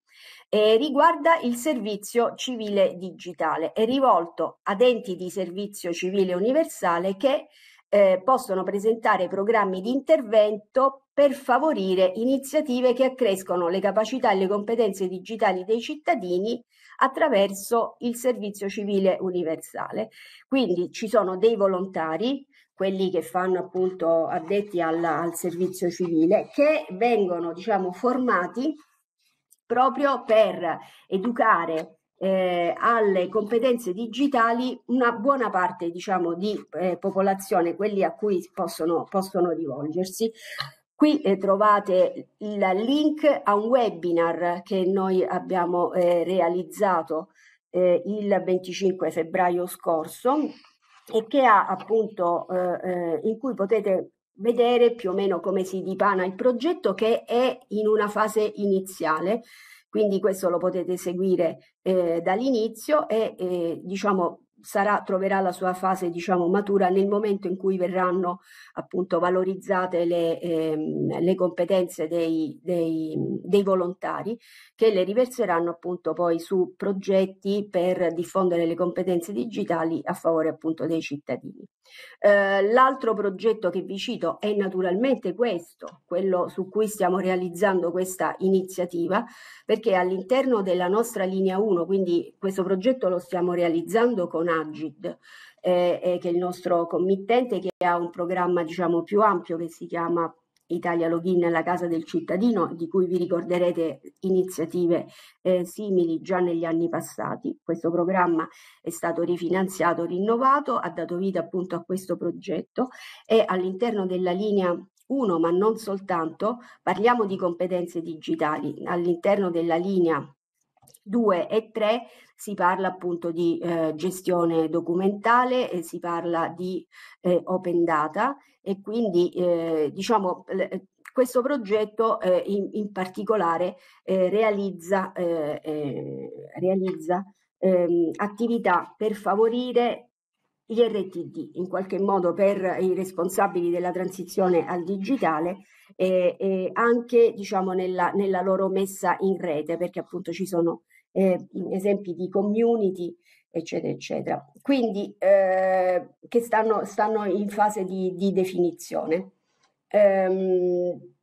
eh, riguarda il servizio civile digitale. È rivolto ad enti di servizio civile universale che eh, possono presentare programmi di intervento per favorire iniziative che accrescono le capacità e le competenze digitali dei cittadini attraverso il servizio civile universale. Quindi ci sono dei volontari, quelli che fanno appunto addetti al, al servizio civile, che vengono diciamo formati proprio per educare eh, alle competenze digitali una buona parte diciamo, di eh, popolazione, quelli a cui possono, possono rivolgersi. Qui eh, trovate il link a un webinar che noi abbiamo eh, realizzato eh, il 25 febbraio scorso e che ha appunto eh, in cui potete vedere più o meno come si dipana il progetto che è in una fase iniziale, quindi questo lo potete seguire eh, dall'inizio e eh, diciamo sarà, troverà la sua fase diciamo matura nel momento in cui verranno appunto valorizzate le, ehm, le competenze dei, dei, dei, volontari che le riverseranno appunto poi su progetti per diffondere le competenze digitali a favore appunto dei cittadini. Eh, l'altro progetto che vi cito è naturalmente questo, quello su cui stiamo realizzando questa iniziativa, perché all'interno della nostra linea 1, quindi questo progetto lo stiamo realizzando con Agid, eh, che è il nostro committente che ha un programma diciamo più ampio che si chiama Italia Login nella casa del cittadino, di cui vi ricorderete iniziative eh, simili già negli anni passati. Questo programma è stato rifinanziato, rinnovato, ha dato vita appunto a questo progetto e all'interno della linea 1, ma non soltanto, parliamo di competenze digitali. All'interno della linea 2 e 3 si parla appunto di eh, gestione documentale e si parla di eh, open data e quindi eh, diciamo questo progetto eh, in, in, particolare eh, realizza, eh, realizza ehm, attività per favorire gli RTD, in qualche modo per i responsabili della transizione al digitale e, e anche diciamo nella, nella, loro messa in rete, perché appunto ci sono eh, esempi di community, eccetera, eccetera. Quindi eh, che stanno, stanno, in fase di, di definizione. Ehm,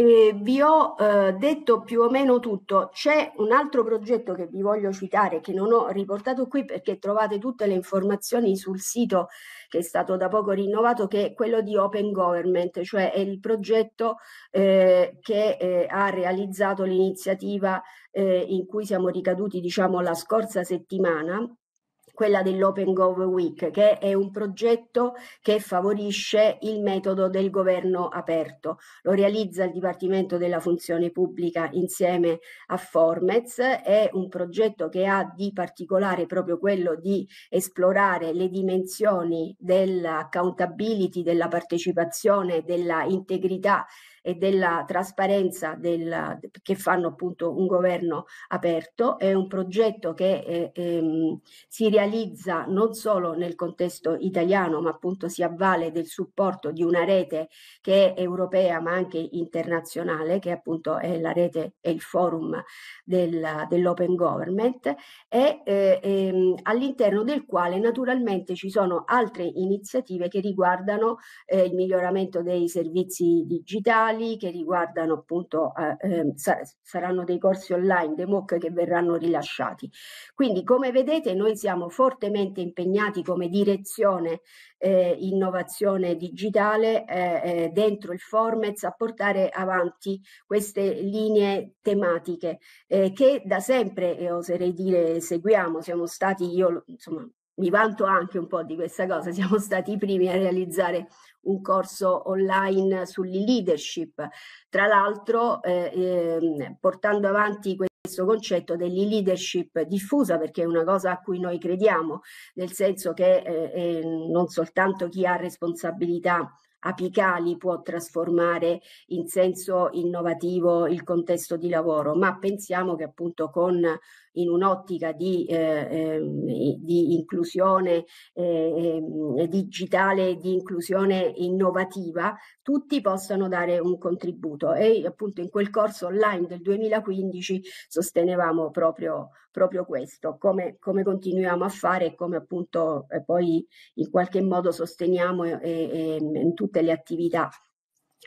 eh, vi ho eh, detto più o meno tutto. C'è un altro progetto che vi voglio citare che non ho riportato qui perché trovate tutte le informazioni sul sito che è stato da poco rinnovato, che è quello di Open Government, cioè è il progetto eh, che eh, ha realizzato l'iniziativa eh, in cui siamo ricaduti diciamo la scorsa settimana quella dell'Open Gov Week, che è un progetto che favorisce il metodo del governo aperto. Lo realizza il Dipartimento della Funzione Pubblica insieme a Formez, è un progetto che ha di particolare proprio quello di esplorare le dimensioni dell'accountability, della partecipazione, della integrità e della trasparenza del, che fanno appunto un governo aperto. È un progetto che eh, ehm, si realizza non solo nel contesto italiano, ma appunto si avvale del supporto di una rete che è europea ma anche internazionale, che appunto è la rete e il forum del, dell'open government e eh, ehm, all'interno del quale naturalmente ci sono altre iniziative che riguardano eh, il miglioramento dei servizi digitali, digitali che riguardano appunto, eh, eh, saranno dei corsi online, dei MOOC che verranno rilasciati. Quindi come vedete noi siamo fortemente impegnati come direzione eh, innovazione digitale eh, eh, dentro il Formez a portare avanti queste linee tematiche eh, che da sempre, e oserei dire, seguiamo, siamo stati, io insomma mi vanto anche un po' di questa cosa, siamo stati i primi a realizzare un corso online sulle leadership, tra l'altro eh, eh, portando avanti questo concetto della leadership diffusa perché è una cosa a cui noi crediamo, nel senso che eh, non soltanto chi ha responsabilità apicali può trasformare in senso innovativo il contesto di lavoro, ma pensiamo che appunto con in un'ottica di, eh, ehm, di inclusione eh, ehm, digitale, di inclusione innovativa, tutti possano dare un contributo. E appunto in quel corso online del 2015 sostenevamo proprio, proprio questo, come, come continuiamo a fare e come appunto eh, poi in qualche modo sosteniamo in tutte le attività.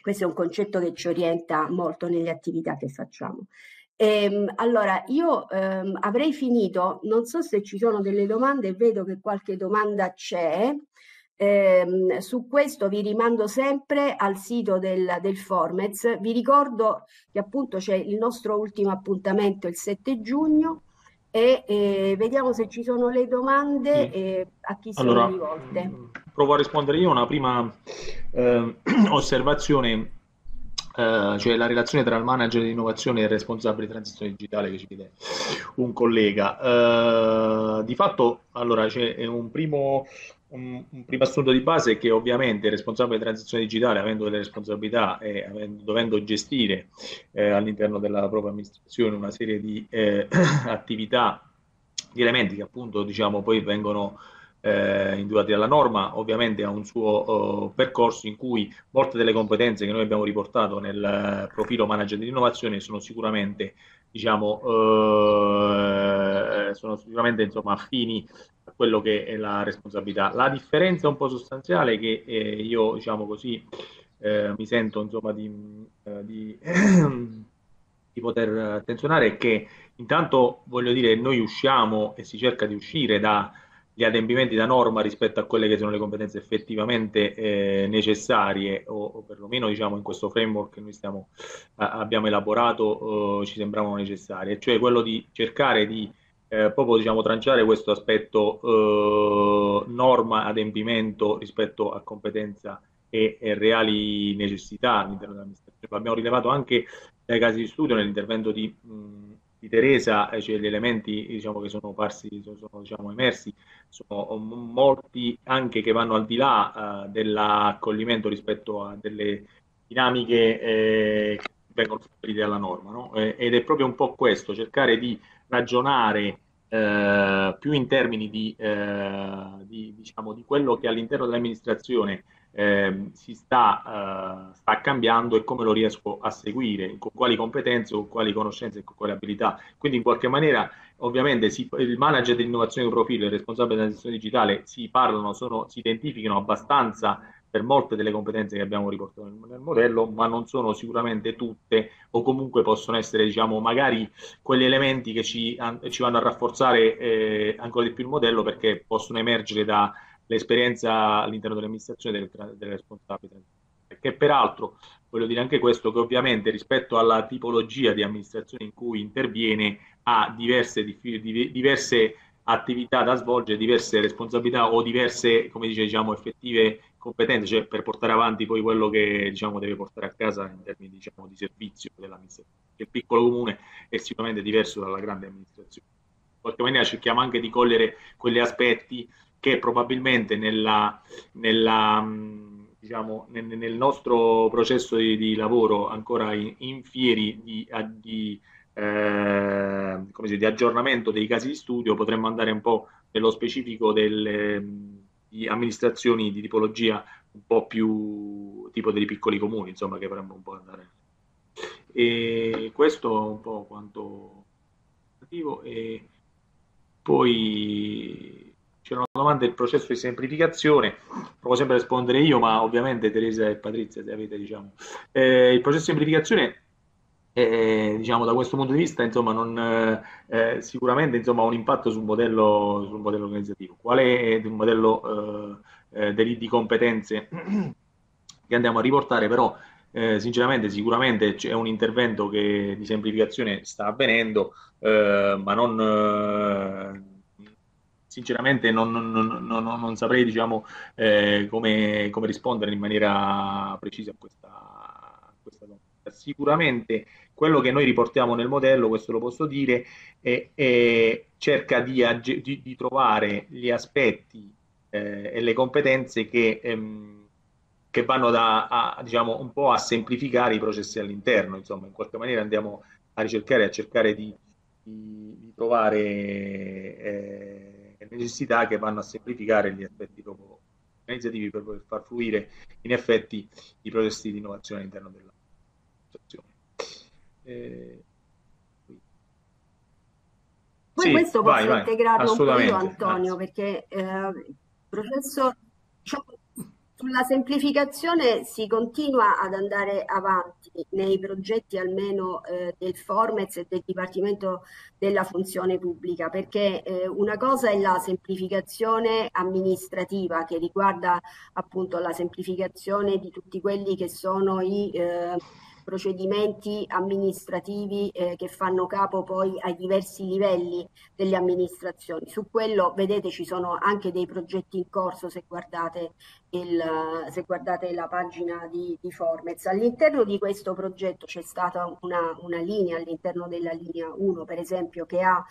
Questo è un concetto che ci orienta molto nelle attività che facciamo. Ehm, allora, io ehm, avrei finito, non so se ci sono delle domande, vedo che qualche domanda c'è. Eh, su questo vi rimando sempre al sito del, del Formez. Vi ricordo che appunto c'è il nostro ultimo appuntamento il 7 giugno e eh, vediamo se ci sono le domande sì. e a chi allora, sono rivolte. Provo a rispondere io una prima [clears throat] eh, osservazione Uh, cioè la relazione tra il manager di innovazione e il responsabile di transizione digitale che ci chiede un collega. Uh, di fatto, allora c'è un primo, un, un, primo assunto di base che ovviamente il responsabile di transizione digitale, avendo delle responsabilità e avendo, dovendo gestire eh, all'interno della propria amministrazione una serie di eh, [clears throat] attività di elementi che appunto diciamo poi vengono eh, individuati dalla norma, ovviamente ha un suo uh, percorso in cui molte delle competenze che noi abbiamo riportato nel profilo manager di innovazione sono sicuramente diciamo uh, sono sicuramente insomma affini a quello che è la responsabilità. La differenza un po' sostanziale che eh, io diciamo così eh, mi sento insomma di, eh, di, [clears throat] di poter attenzionare è che intanto voglio dire noi usciamo e si cerca di uscire da gli adempimenti da norma rispetto a quelle che sono le competenze effettivamente eh, necessarie o, o, perlomeno diciamo in questo framework che noi stiamo, a, abbiamo elaborato eh, ci sembravano necessarie, cioè quello di cercare di eh, proprio diciamo tranciare questo aspetto eh, norma adempimento rispetto a competenza e, e reali necessità all'interno dell'amministrazione. L'abbiamo rilevato anche dai casi di studio nell'intervento di mh, di Teresa, eh, cioè gli elementi diciamo, che sono parsi, sono diciamo, emersi, sono molti anche che vanno al di là uh, dell'accoglimento rispetto a delle dinamiche eh, che vengono suggerite dalla norma. No? Eh, ed è proprio un po' questo, cercare di ragionare eh, più in termini di, eh, di, diciamo, di quello che all'interno dell'amministrazione eh, si sta, uh, sta, cambiando e come lo riesco a seguire, con quali competenze, con quali conoscenze e con quali abilità. Quindi in qualche maniera ovviamente si, il manager dell'innovazione di profilo e il responsabile della gestione digitale si parlano, sono, si identificano abbastanza per molte delle competenze che abbiamo riportato nel, nel, modello, ma non sono sicuramente tutte o comunque possono essere, diciamo, magari quegli elementi che ci, ci vanno a rafforzare eh, ancora di più il modello perché possono emergere da l'esperienza all'interno dell'amministrazione delle, delle responsabili. Che peraltro, voglio dire anche questo, che ovviamente rispetto alla tipologia di amministrazione in cui interviene ha diverse, diverse attività da svolgere, diverse responsabilità o diverse, come dice, diciamo, effettive competenze, cioè per portare avanti poi quello che diciamo, deve portare a casa in termini diciamo, di servizio dell'amministrazione. Il piccolo comune è sicuramente diverso dalla grande amministrazione. In qualche maniera cerchiamo anche di cogliere quegli aspetti che probabilmente nella, nella, diciamo, nel, nostro processo di, di lavoro ancora in, in fieri di, di, eh, dire, di, aggiornamento dei casi di studio potremmo andare un po' nello specifico delle di amministrazioni di tipologia un po' più tipo dei piccoli comuni, insomma, che vorremmo un po' andare. E questo è un po' quanto e poi c'era una domanda del processo di semplificazione, provo sempre a rispondere io, ma ovviamente Teresa e Patrizia, se avete, diciamo. Eh, il processo di semplificazione, eh, diciamo, da questo punto di vista, insomma, non, eh, sicuramente insomma, ha un impatto sul modello, sul modello organizzativo. Qual è il modello eh, eh, di, competenze [clears throat] che andiamo a riportare, però eh, sinceramente sicuramente c'è un intervento che di semplificazione sta avvenendo, eh, ma non, eh, sinceramente non, non, non, non saprei diciamo, eh, come, come, rispondere in maniera precisa a questa, a questa domanda. Sicuramente quello che noi riportiamo nel modello, questo lo posso dire, è, è cerca di, di, di, trovare gli aspetti eh, e le competenze che, ehm, che vanno da, a, diciamo, un po' a semplificare i processi all'interno, insomma, in qualche maniera andiamo a ricercare, a cercare di, di trovare eh, necessità che vanno a semplificare gli aspetti proprio organizzativi per poter far fluire in effetti i processi di innovazione all'interno della situazione. Eh, poi sì, questo posso vai, integrare un po' io Antonio, grazie. perché eh, il processo diciamo, sulla semplificazione si continua ad andare avanti nei progetti almeno eh, del Formez e del Dipartimento della Funzione Pubblica, perché eh, una cosa è la semplificazione amministrativa che riguarda appunto la semplificazione di tutti quelli che sono i eh, procedimenti amministrativi eh, che fanno capo poi ai diversi livelli delle amministrazioni. Su quello vedete ci sono anche dei progetti in corso se guardate, il, se guardate la pagina di, di Formez. All'interno di questo progetto c'è stata una, una linea, all'interno della linea 1 per esempio, che ha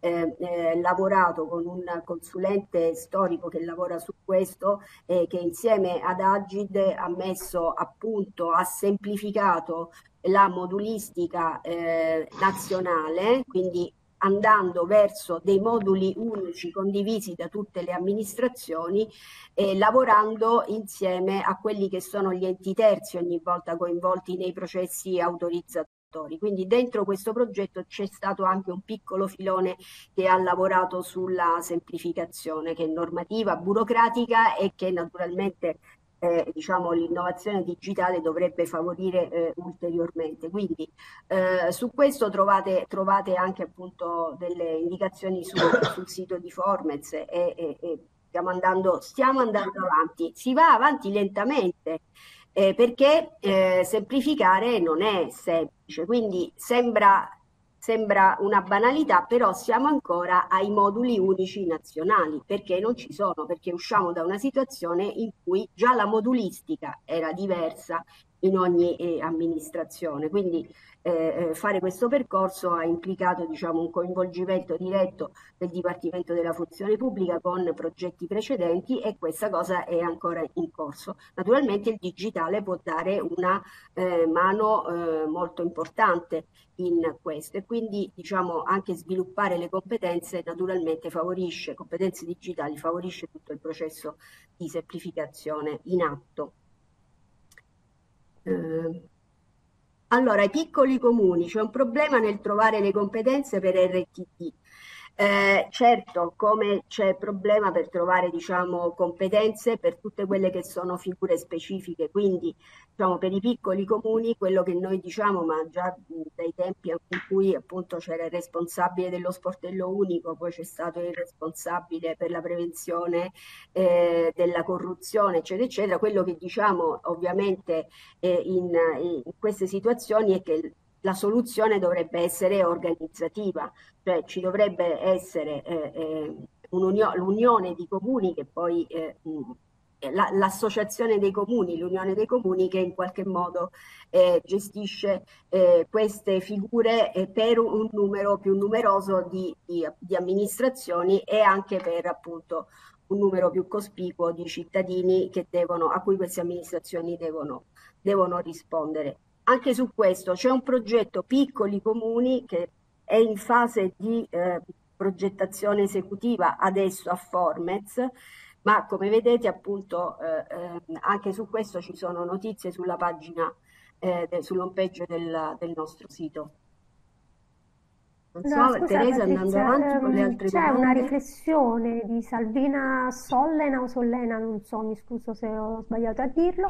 eh, eh, lavorato con un consulente storico che lavora su questo e che insieme ad Agid ha messo appunto, ha semplificato la modulistica eh, nazionale, quindi andando verso dei moduli unici condivisi da tutte le amministrazioni, eh, lavorando insieme a quelli che sono gli enti terzi ogni volta coinvolti nei processi autorizzatori. Quindi dentro questo progetto c'è stato anche un piccolo filone che ha lavorato sulla semplificazione, che è normativa, burocratica e che naturalmente eh, diciamo, l'innovazione digitale dovrebbe favorire eh, ulteriormente. Quindi eh, su questo trovate, trovate, anche appunto delle indicazioni su, sul sito di Formez e, e, e stiamo, andando, stiamo andando avanti. Si va avanti lentamente. Eh, perché eh, semplificare non è semplice, quindi sembra Sembra una banalità, però siamo ancora ai moduli unici nazionali, perché non ci sono, perché usciamo da una situazione in cui già la modulistica era diversa in ogni eh, amministrazione. Quindi eh, eh, fare questo percorso ha implicato diciamo, un coinvolgimento diretto del Dipartimento della Funzione Pubblica con progetti precedenti e questa cosa è ancora in corso. Naturalmente il digitale può dare una eh, mano eh, molto importante in questo e quindi diciamo, anche sviluppare le competenze naturalmente favorisce, competenze digitali favorisce tutto il processo di semplificazione in atto. Eh, allora, i piccoli comuni, c'è un problema nel trovare le competenze per RTT. Eh, certo, come c'è problema per trovare diciamo, competenze per tutte quelle che sono figure specifiche, quindi diciamo, per i piccoli comuni quello che noi diciamo, ma già dai tempi in cui appunto c'era il responsabile dello sportello unico, poi c'è stato il responsabile per la prevenzione eh, della corruzione, eccetera, eccetera, quello che diciamo ovviamente eh, in, in queste situazioni è che la soluzione dovrebbe essere organizzativa, cioè ci dovrebbe essere eh, eh, l'unione di comuni che poi eh, la, l'associazione dei comuni, l'unione dei comuni che in qualche modo eh, gestisce eh, queste figure eh, per un numero più numeroso di, di, di, amministrazioni e anche per appunto un numero più cospicuo di cittadini devono, a cui queste amministrazioni devono, devono rispondere. Anche su questo c'è un progetto Piccoli Comuni che è in fase di eh, progettazione esecutiva adesso a Formez, ma come vedete appunto eh, eh, anche su questo ci sono notizie sulla pagina, eh, sull'home page del, del nostro sito. Non so, scusa, Teresa, andando avanti con le ehm, altre c'è una riflessione di Salvina Sollena o Sollena, non so, mi scuso se ho sbagliato a dirlo,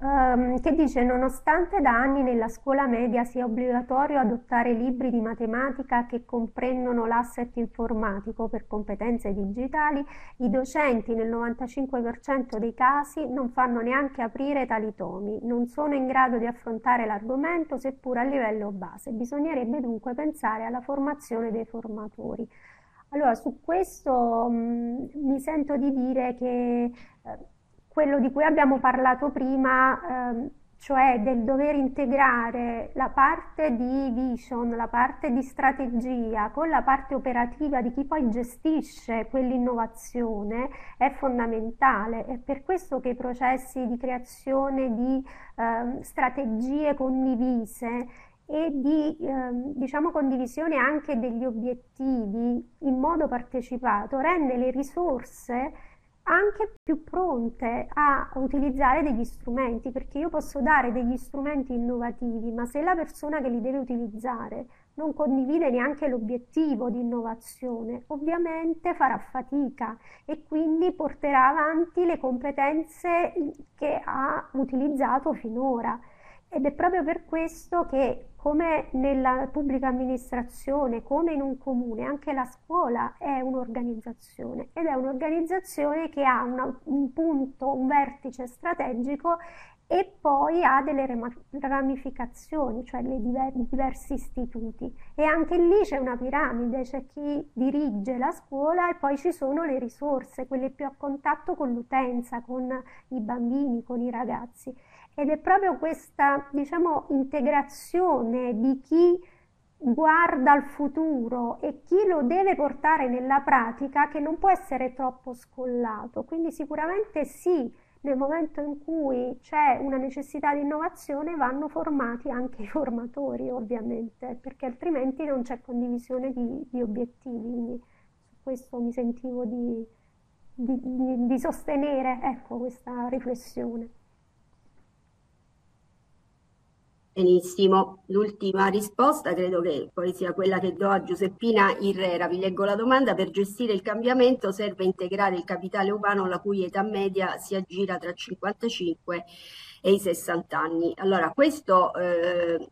ehm, che dice nonostante da anni nella scuola media sia obbligatorio adottare libri di matematica che comprendono l'asset informatico per competenze digitali, i docenti nel 95% dei casi non fanno neanche aprire tali tomi, non sono in grado di affrontare l'argomento seppur a livello base. Bisognerebbe dunque pensare alla formazione dei formatori. Allora, su questo mh, mm, mi sento di dire che eh, quello di cui abbiamo parlato prima, ehm, cioè del dover integrare la parte di vision, la parte di strategia con la parte operativa di chi poi gestisce quell'innovazione è fondamentale. È per questo che i processi di creazione di eh, strategie condivise e di eh, diciamo, condivisione anche degli obiettivi in modo partecipato rende le risorse anche più pronte a utilizzare degli strumenti, perché io posso dare degli strumenti innovativi, ma se la persona che li deve utilizzare non condivide neanche l'obiettivo di innovazione, ovviamente farà fatica e quindi porterà avanti le competenze che ha utilizzato finora. Ed è proprio per questo che, come nella pubblica amministrazione, come in un comune, anche la scuola è un'organizzazione ed è un'organizzazione che ha una, un punto, un vertice strategico e poi ha delle ramificazioni, cioè i diversi istituti. E anche lì c'è una piramide, c'è chi dirige la scuola e poi ci sono le risorse, quelle più a contatto con l'utenza, con i bambini, con i ragazzi. Ed è proprio questa, diciamo, integrazione di chi guarda al futuro e chi lo deve portare nella pratica che non può essere troppo scollato. Quindi sicuramente sì, nel momento in cui c'è una necessità di innovazione vanno formati anche i formatori, ovviamente, perché altrimenti non c'è condivisione di, di obiettivi. Quindi su questo mi sentivo di, di, di sostenere ecco, questa riflessione. Benissimo, l'ultima risposta credo che poi sia quella che do a Giuseppina Irrera. Vi leggo la domanda. Per gestire il cambiamento serve integrare il capitale umano la cui età media si aggira tra 55 e i 60 anni. Allora, questo eh,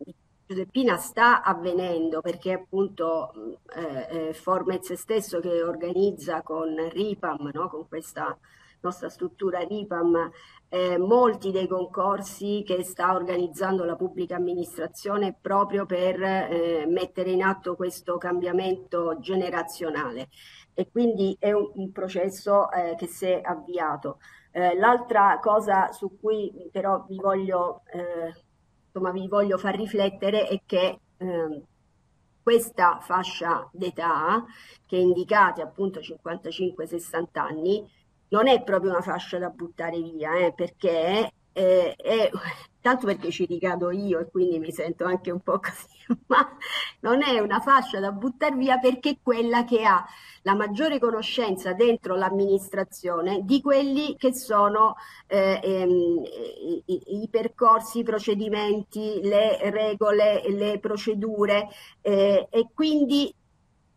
Giuseppina sta avvenendo perché appunto eh, eh, Formez stesso che organizza con RIPAM, no? con questa nostra struttura RIPAM, eh, molti dei concorsi che sta organizzando la pubblica amministrazione proprio per eh, mettere in atto questo cambiamento generazionale e quindi è un, un processo eh, che si è avviato. Eh, l'altra cosa su cui però vi voglio, eh, insomma, vi voglio far riflettere è che ehm, questa fascia d'età che indicate appunto 55-60 anni non è proprio una fascia da buttare via, eh, perché eh, è, [laughs] tanto perché ci ricado io e quindi mi sento anche un po' [laughs] così, ma non è una fascia da buttare via perché è quella che ha la maggiore conoscenza dentro l'amministrazione di quelli che sono eh, ehm, i, i, percorsi, i procedimenti, le regole, le procedure eh, e quindi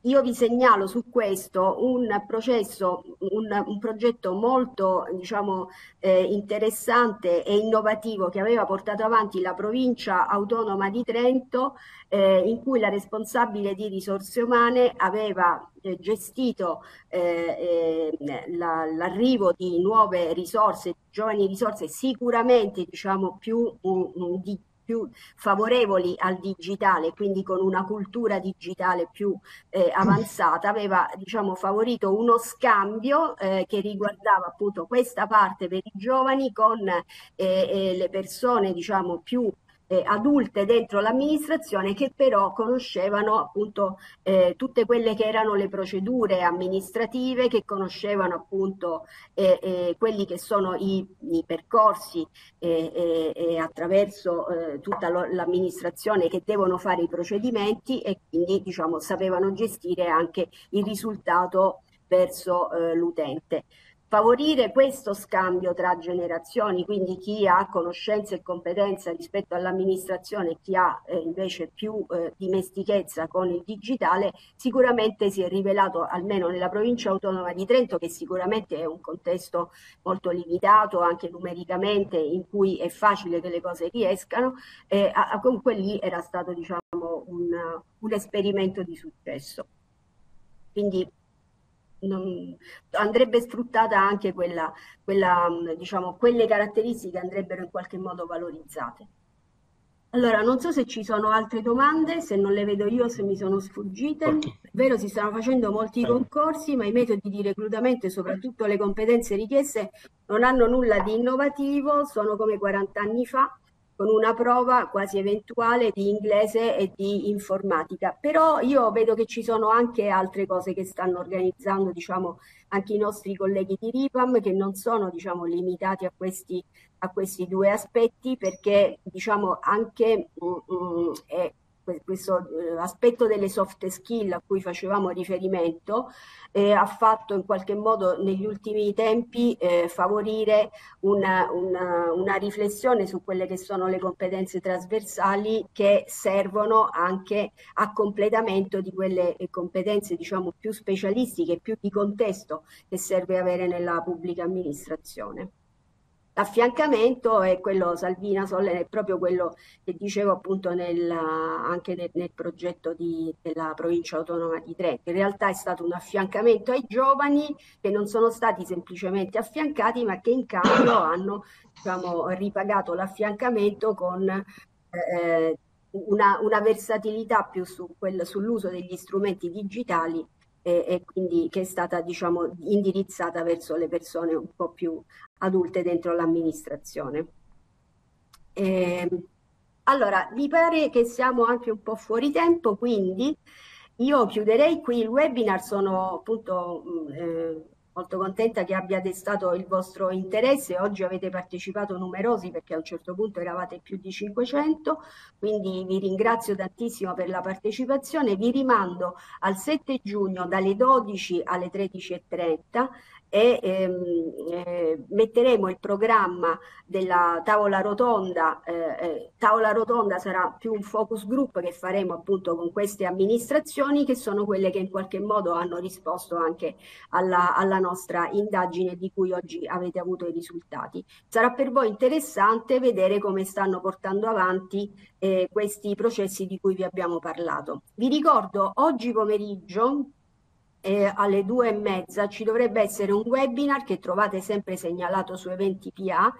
io vi segnalo su questo un processo, un, un progetto molto diciamo, eh, interessante e innovativo che aveva portato avanti la provincia autonoma di Trento, eh, in cui la responsabile di risorse umane aveva eh, gestito eh, eh, la, l'arrivo di nuove risorse, giovani risorse sicuramente diciamo, più um, di più favorevoli al digitale, quindi con una cultura digitale più eh, avanzata, aveva diciamo, favorito uno scambio eh, che riguardava appunto questa parte per i giovani con eh, eh le persone diciamo, più eh, adulte dentro l'amministrazione che però conoscevano appunto eh, tutte quelle che erano le procedure amministrative, che conoscevano appunto eh, eh quelli che sono i, i percorsi eh, eh, attraverso tutta l'amministrazione che devono fare i procedimenti e quindi diciamo sapevano gestire anche il risultato verso l'utente favorire questo scambio tra generazioni, quindi chi ha conoscenza e competenza rispetto all'amministrazione e chi ha eh, invece più eh, dimestichezza con il digitale, sicuramente si è rivelato, almeno nella provincia autonoma di Trento, che sicuramente è un contesto molto limitato anche numericamente, in cui è facile che le cose riescano, eh, a, comunque lì era stato diciamo, un, un esperimento di successo. Quindi non, andrebbe sfruttata anche quella, quella, diciamo, quelle caratteristiche andrebbero in qualche modo valorizzate. Allora, non so se ci sono altre domande, se non le vedo io, se mi sono sfuggite. È vero, si stanno facendo molti concorsi, ma i metodi di reclutamento e soprattutto le competenze richieste non hanno nulla di innovativo, sono come 40 anni fa con una prova quasi eventuale di inglese e di informatica. Però io vedo che ci sono anche altre cose che stanno organizzando, diciamo, anche i nostri colleghi di RIPAM, che non sono, diciamo, limitati a questi, a questi due aspetti, perché, diciamo, anche mm, mm, è questo eh, aspetto delle soft skill a cui facevamo riferimento eh, ha fatto in qualche modo negli ultimi tempi eh, favorire una, una, una, riflessione su quelle che sono le competenze trasversali che servono anche a completamento di quelle competenze diciamo più specialistiche, più di contesto che serve avere nella pubblica amministrazione. L'affiancamento è quello, Salvina Solle, è proprio quello che dicevo appunto nel, anche nel, nel progetto di, della provincia autonoma di Trento. In realtà è stato un affiancamento ai giovani che non sono stati semplicemente affiancati, ma che in cambio [coughs] hanno diciamo, ripagato l'affiancamento con eh, una, una, versatilità più su quel, sull'uso degli strumenti digitali e, e, quindi che è stata diciamo, indirizzata verso le persone un po' più adulte dentro l'amministrazione. Eh, allora, mi pare che siamo anche un po' fuori tempo, quindi io chiuderei qui il webinar, sono appunto mm, eh, molto contenta che abbia destato il vostro interesse. Oggi avete partecipato numerosi perché a un certo punto eravate più di 500, quindi vi ringrazio tantissimo per la partecipazione. Vi rimando al 7 giugno dalle 12 alle 13.30 e ehm, eh, metteremo il programma della tavola rotonda. Eh, eh, tavola rotonda sarà più un focus group che faremo appunto con queste amministrazioni che sono quelle che in qualche modo hanno risposto anche alla, alla nostra indagine di cui oggi avete avuto i risultati. Sarà per voi interessante vedere come stanno portando avanti eh, questi processi di cui vi abbiamo parlato. Vi ricordo oggi pomeriggio eh, alle due e mezza ci dovrebbe essere un webinar che trovate sempre segnalato su Eventi PA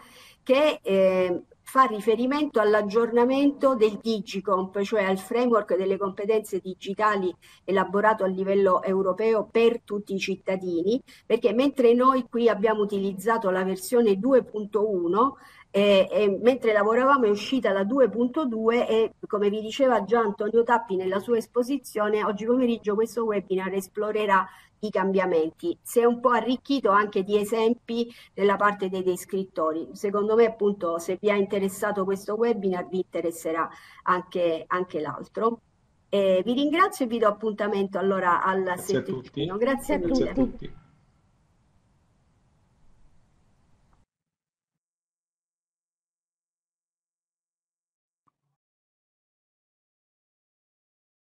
che eh, fa riferimento all'aggiornamento del Digicomp, cioè al framework delle competenze digitali elaborato a livello europeo per tutti i cittadini, perché mentre noi qui abbiamo utilizzato la versione 2.1, e, e mentre lavoravamo è uscita la 2.2 e come vi diceva già Antonio Tappi nella sua esposizione, oggi pomeriggio questo webinar esplorerà i cambiamenti. Si è un po' arricchito anche di esempi nella parte dei descrittori. Secondo me appunto se vi ha interessato questo webinar vi interesserà anche, anche l'altro. Eh, vi ringrazio e vi do appuntamento allora al Grazie a tutti. Grazie, Grazie a tutti.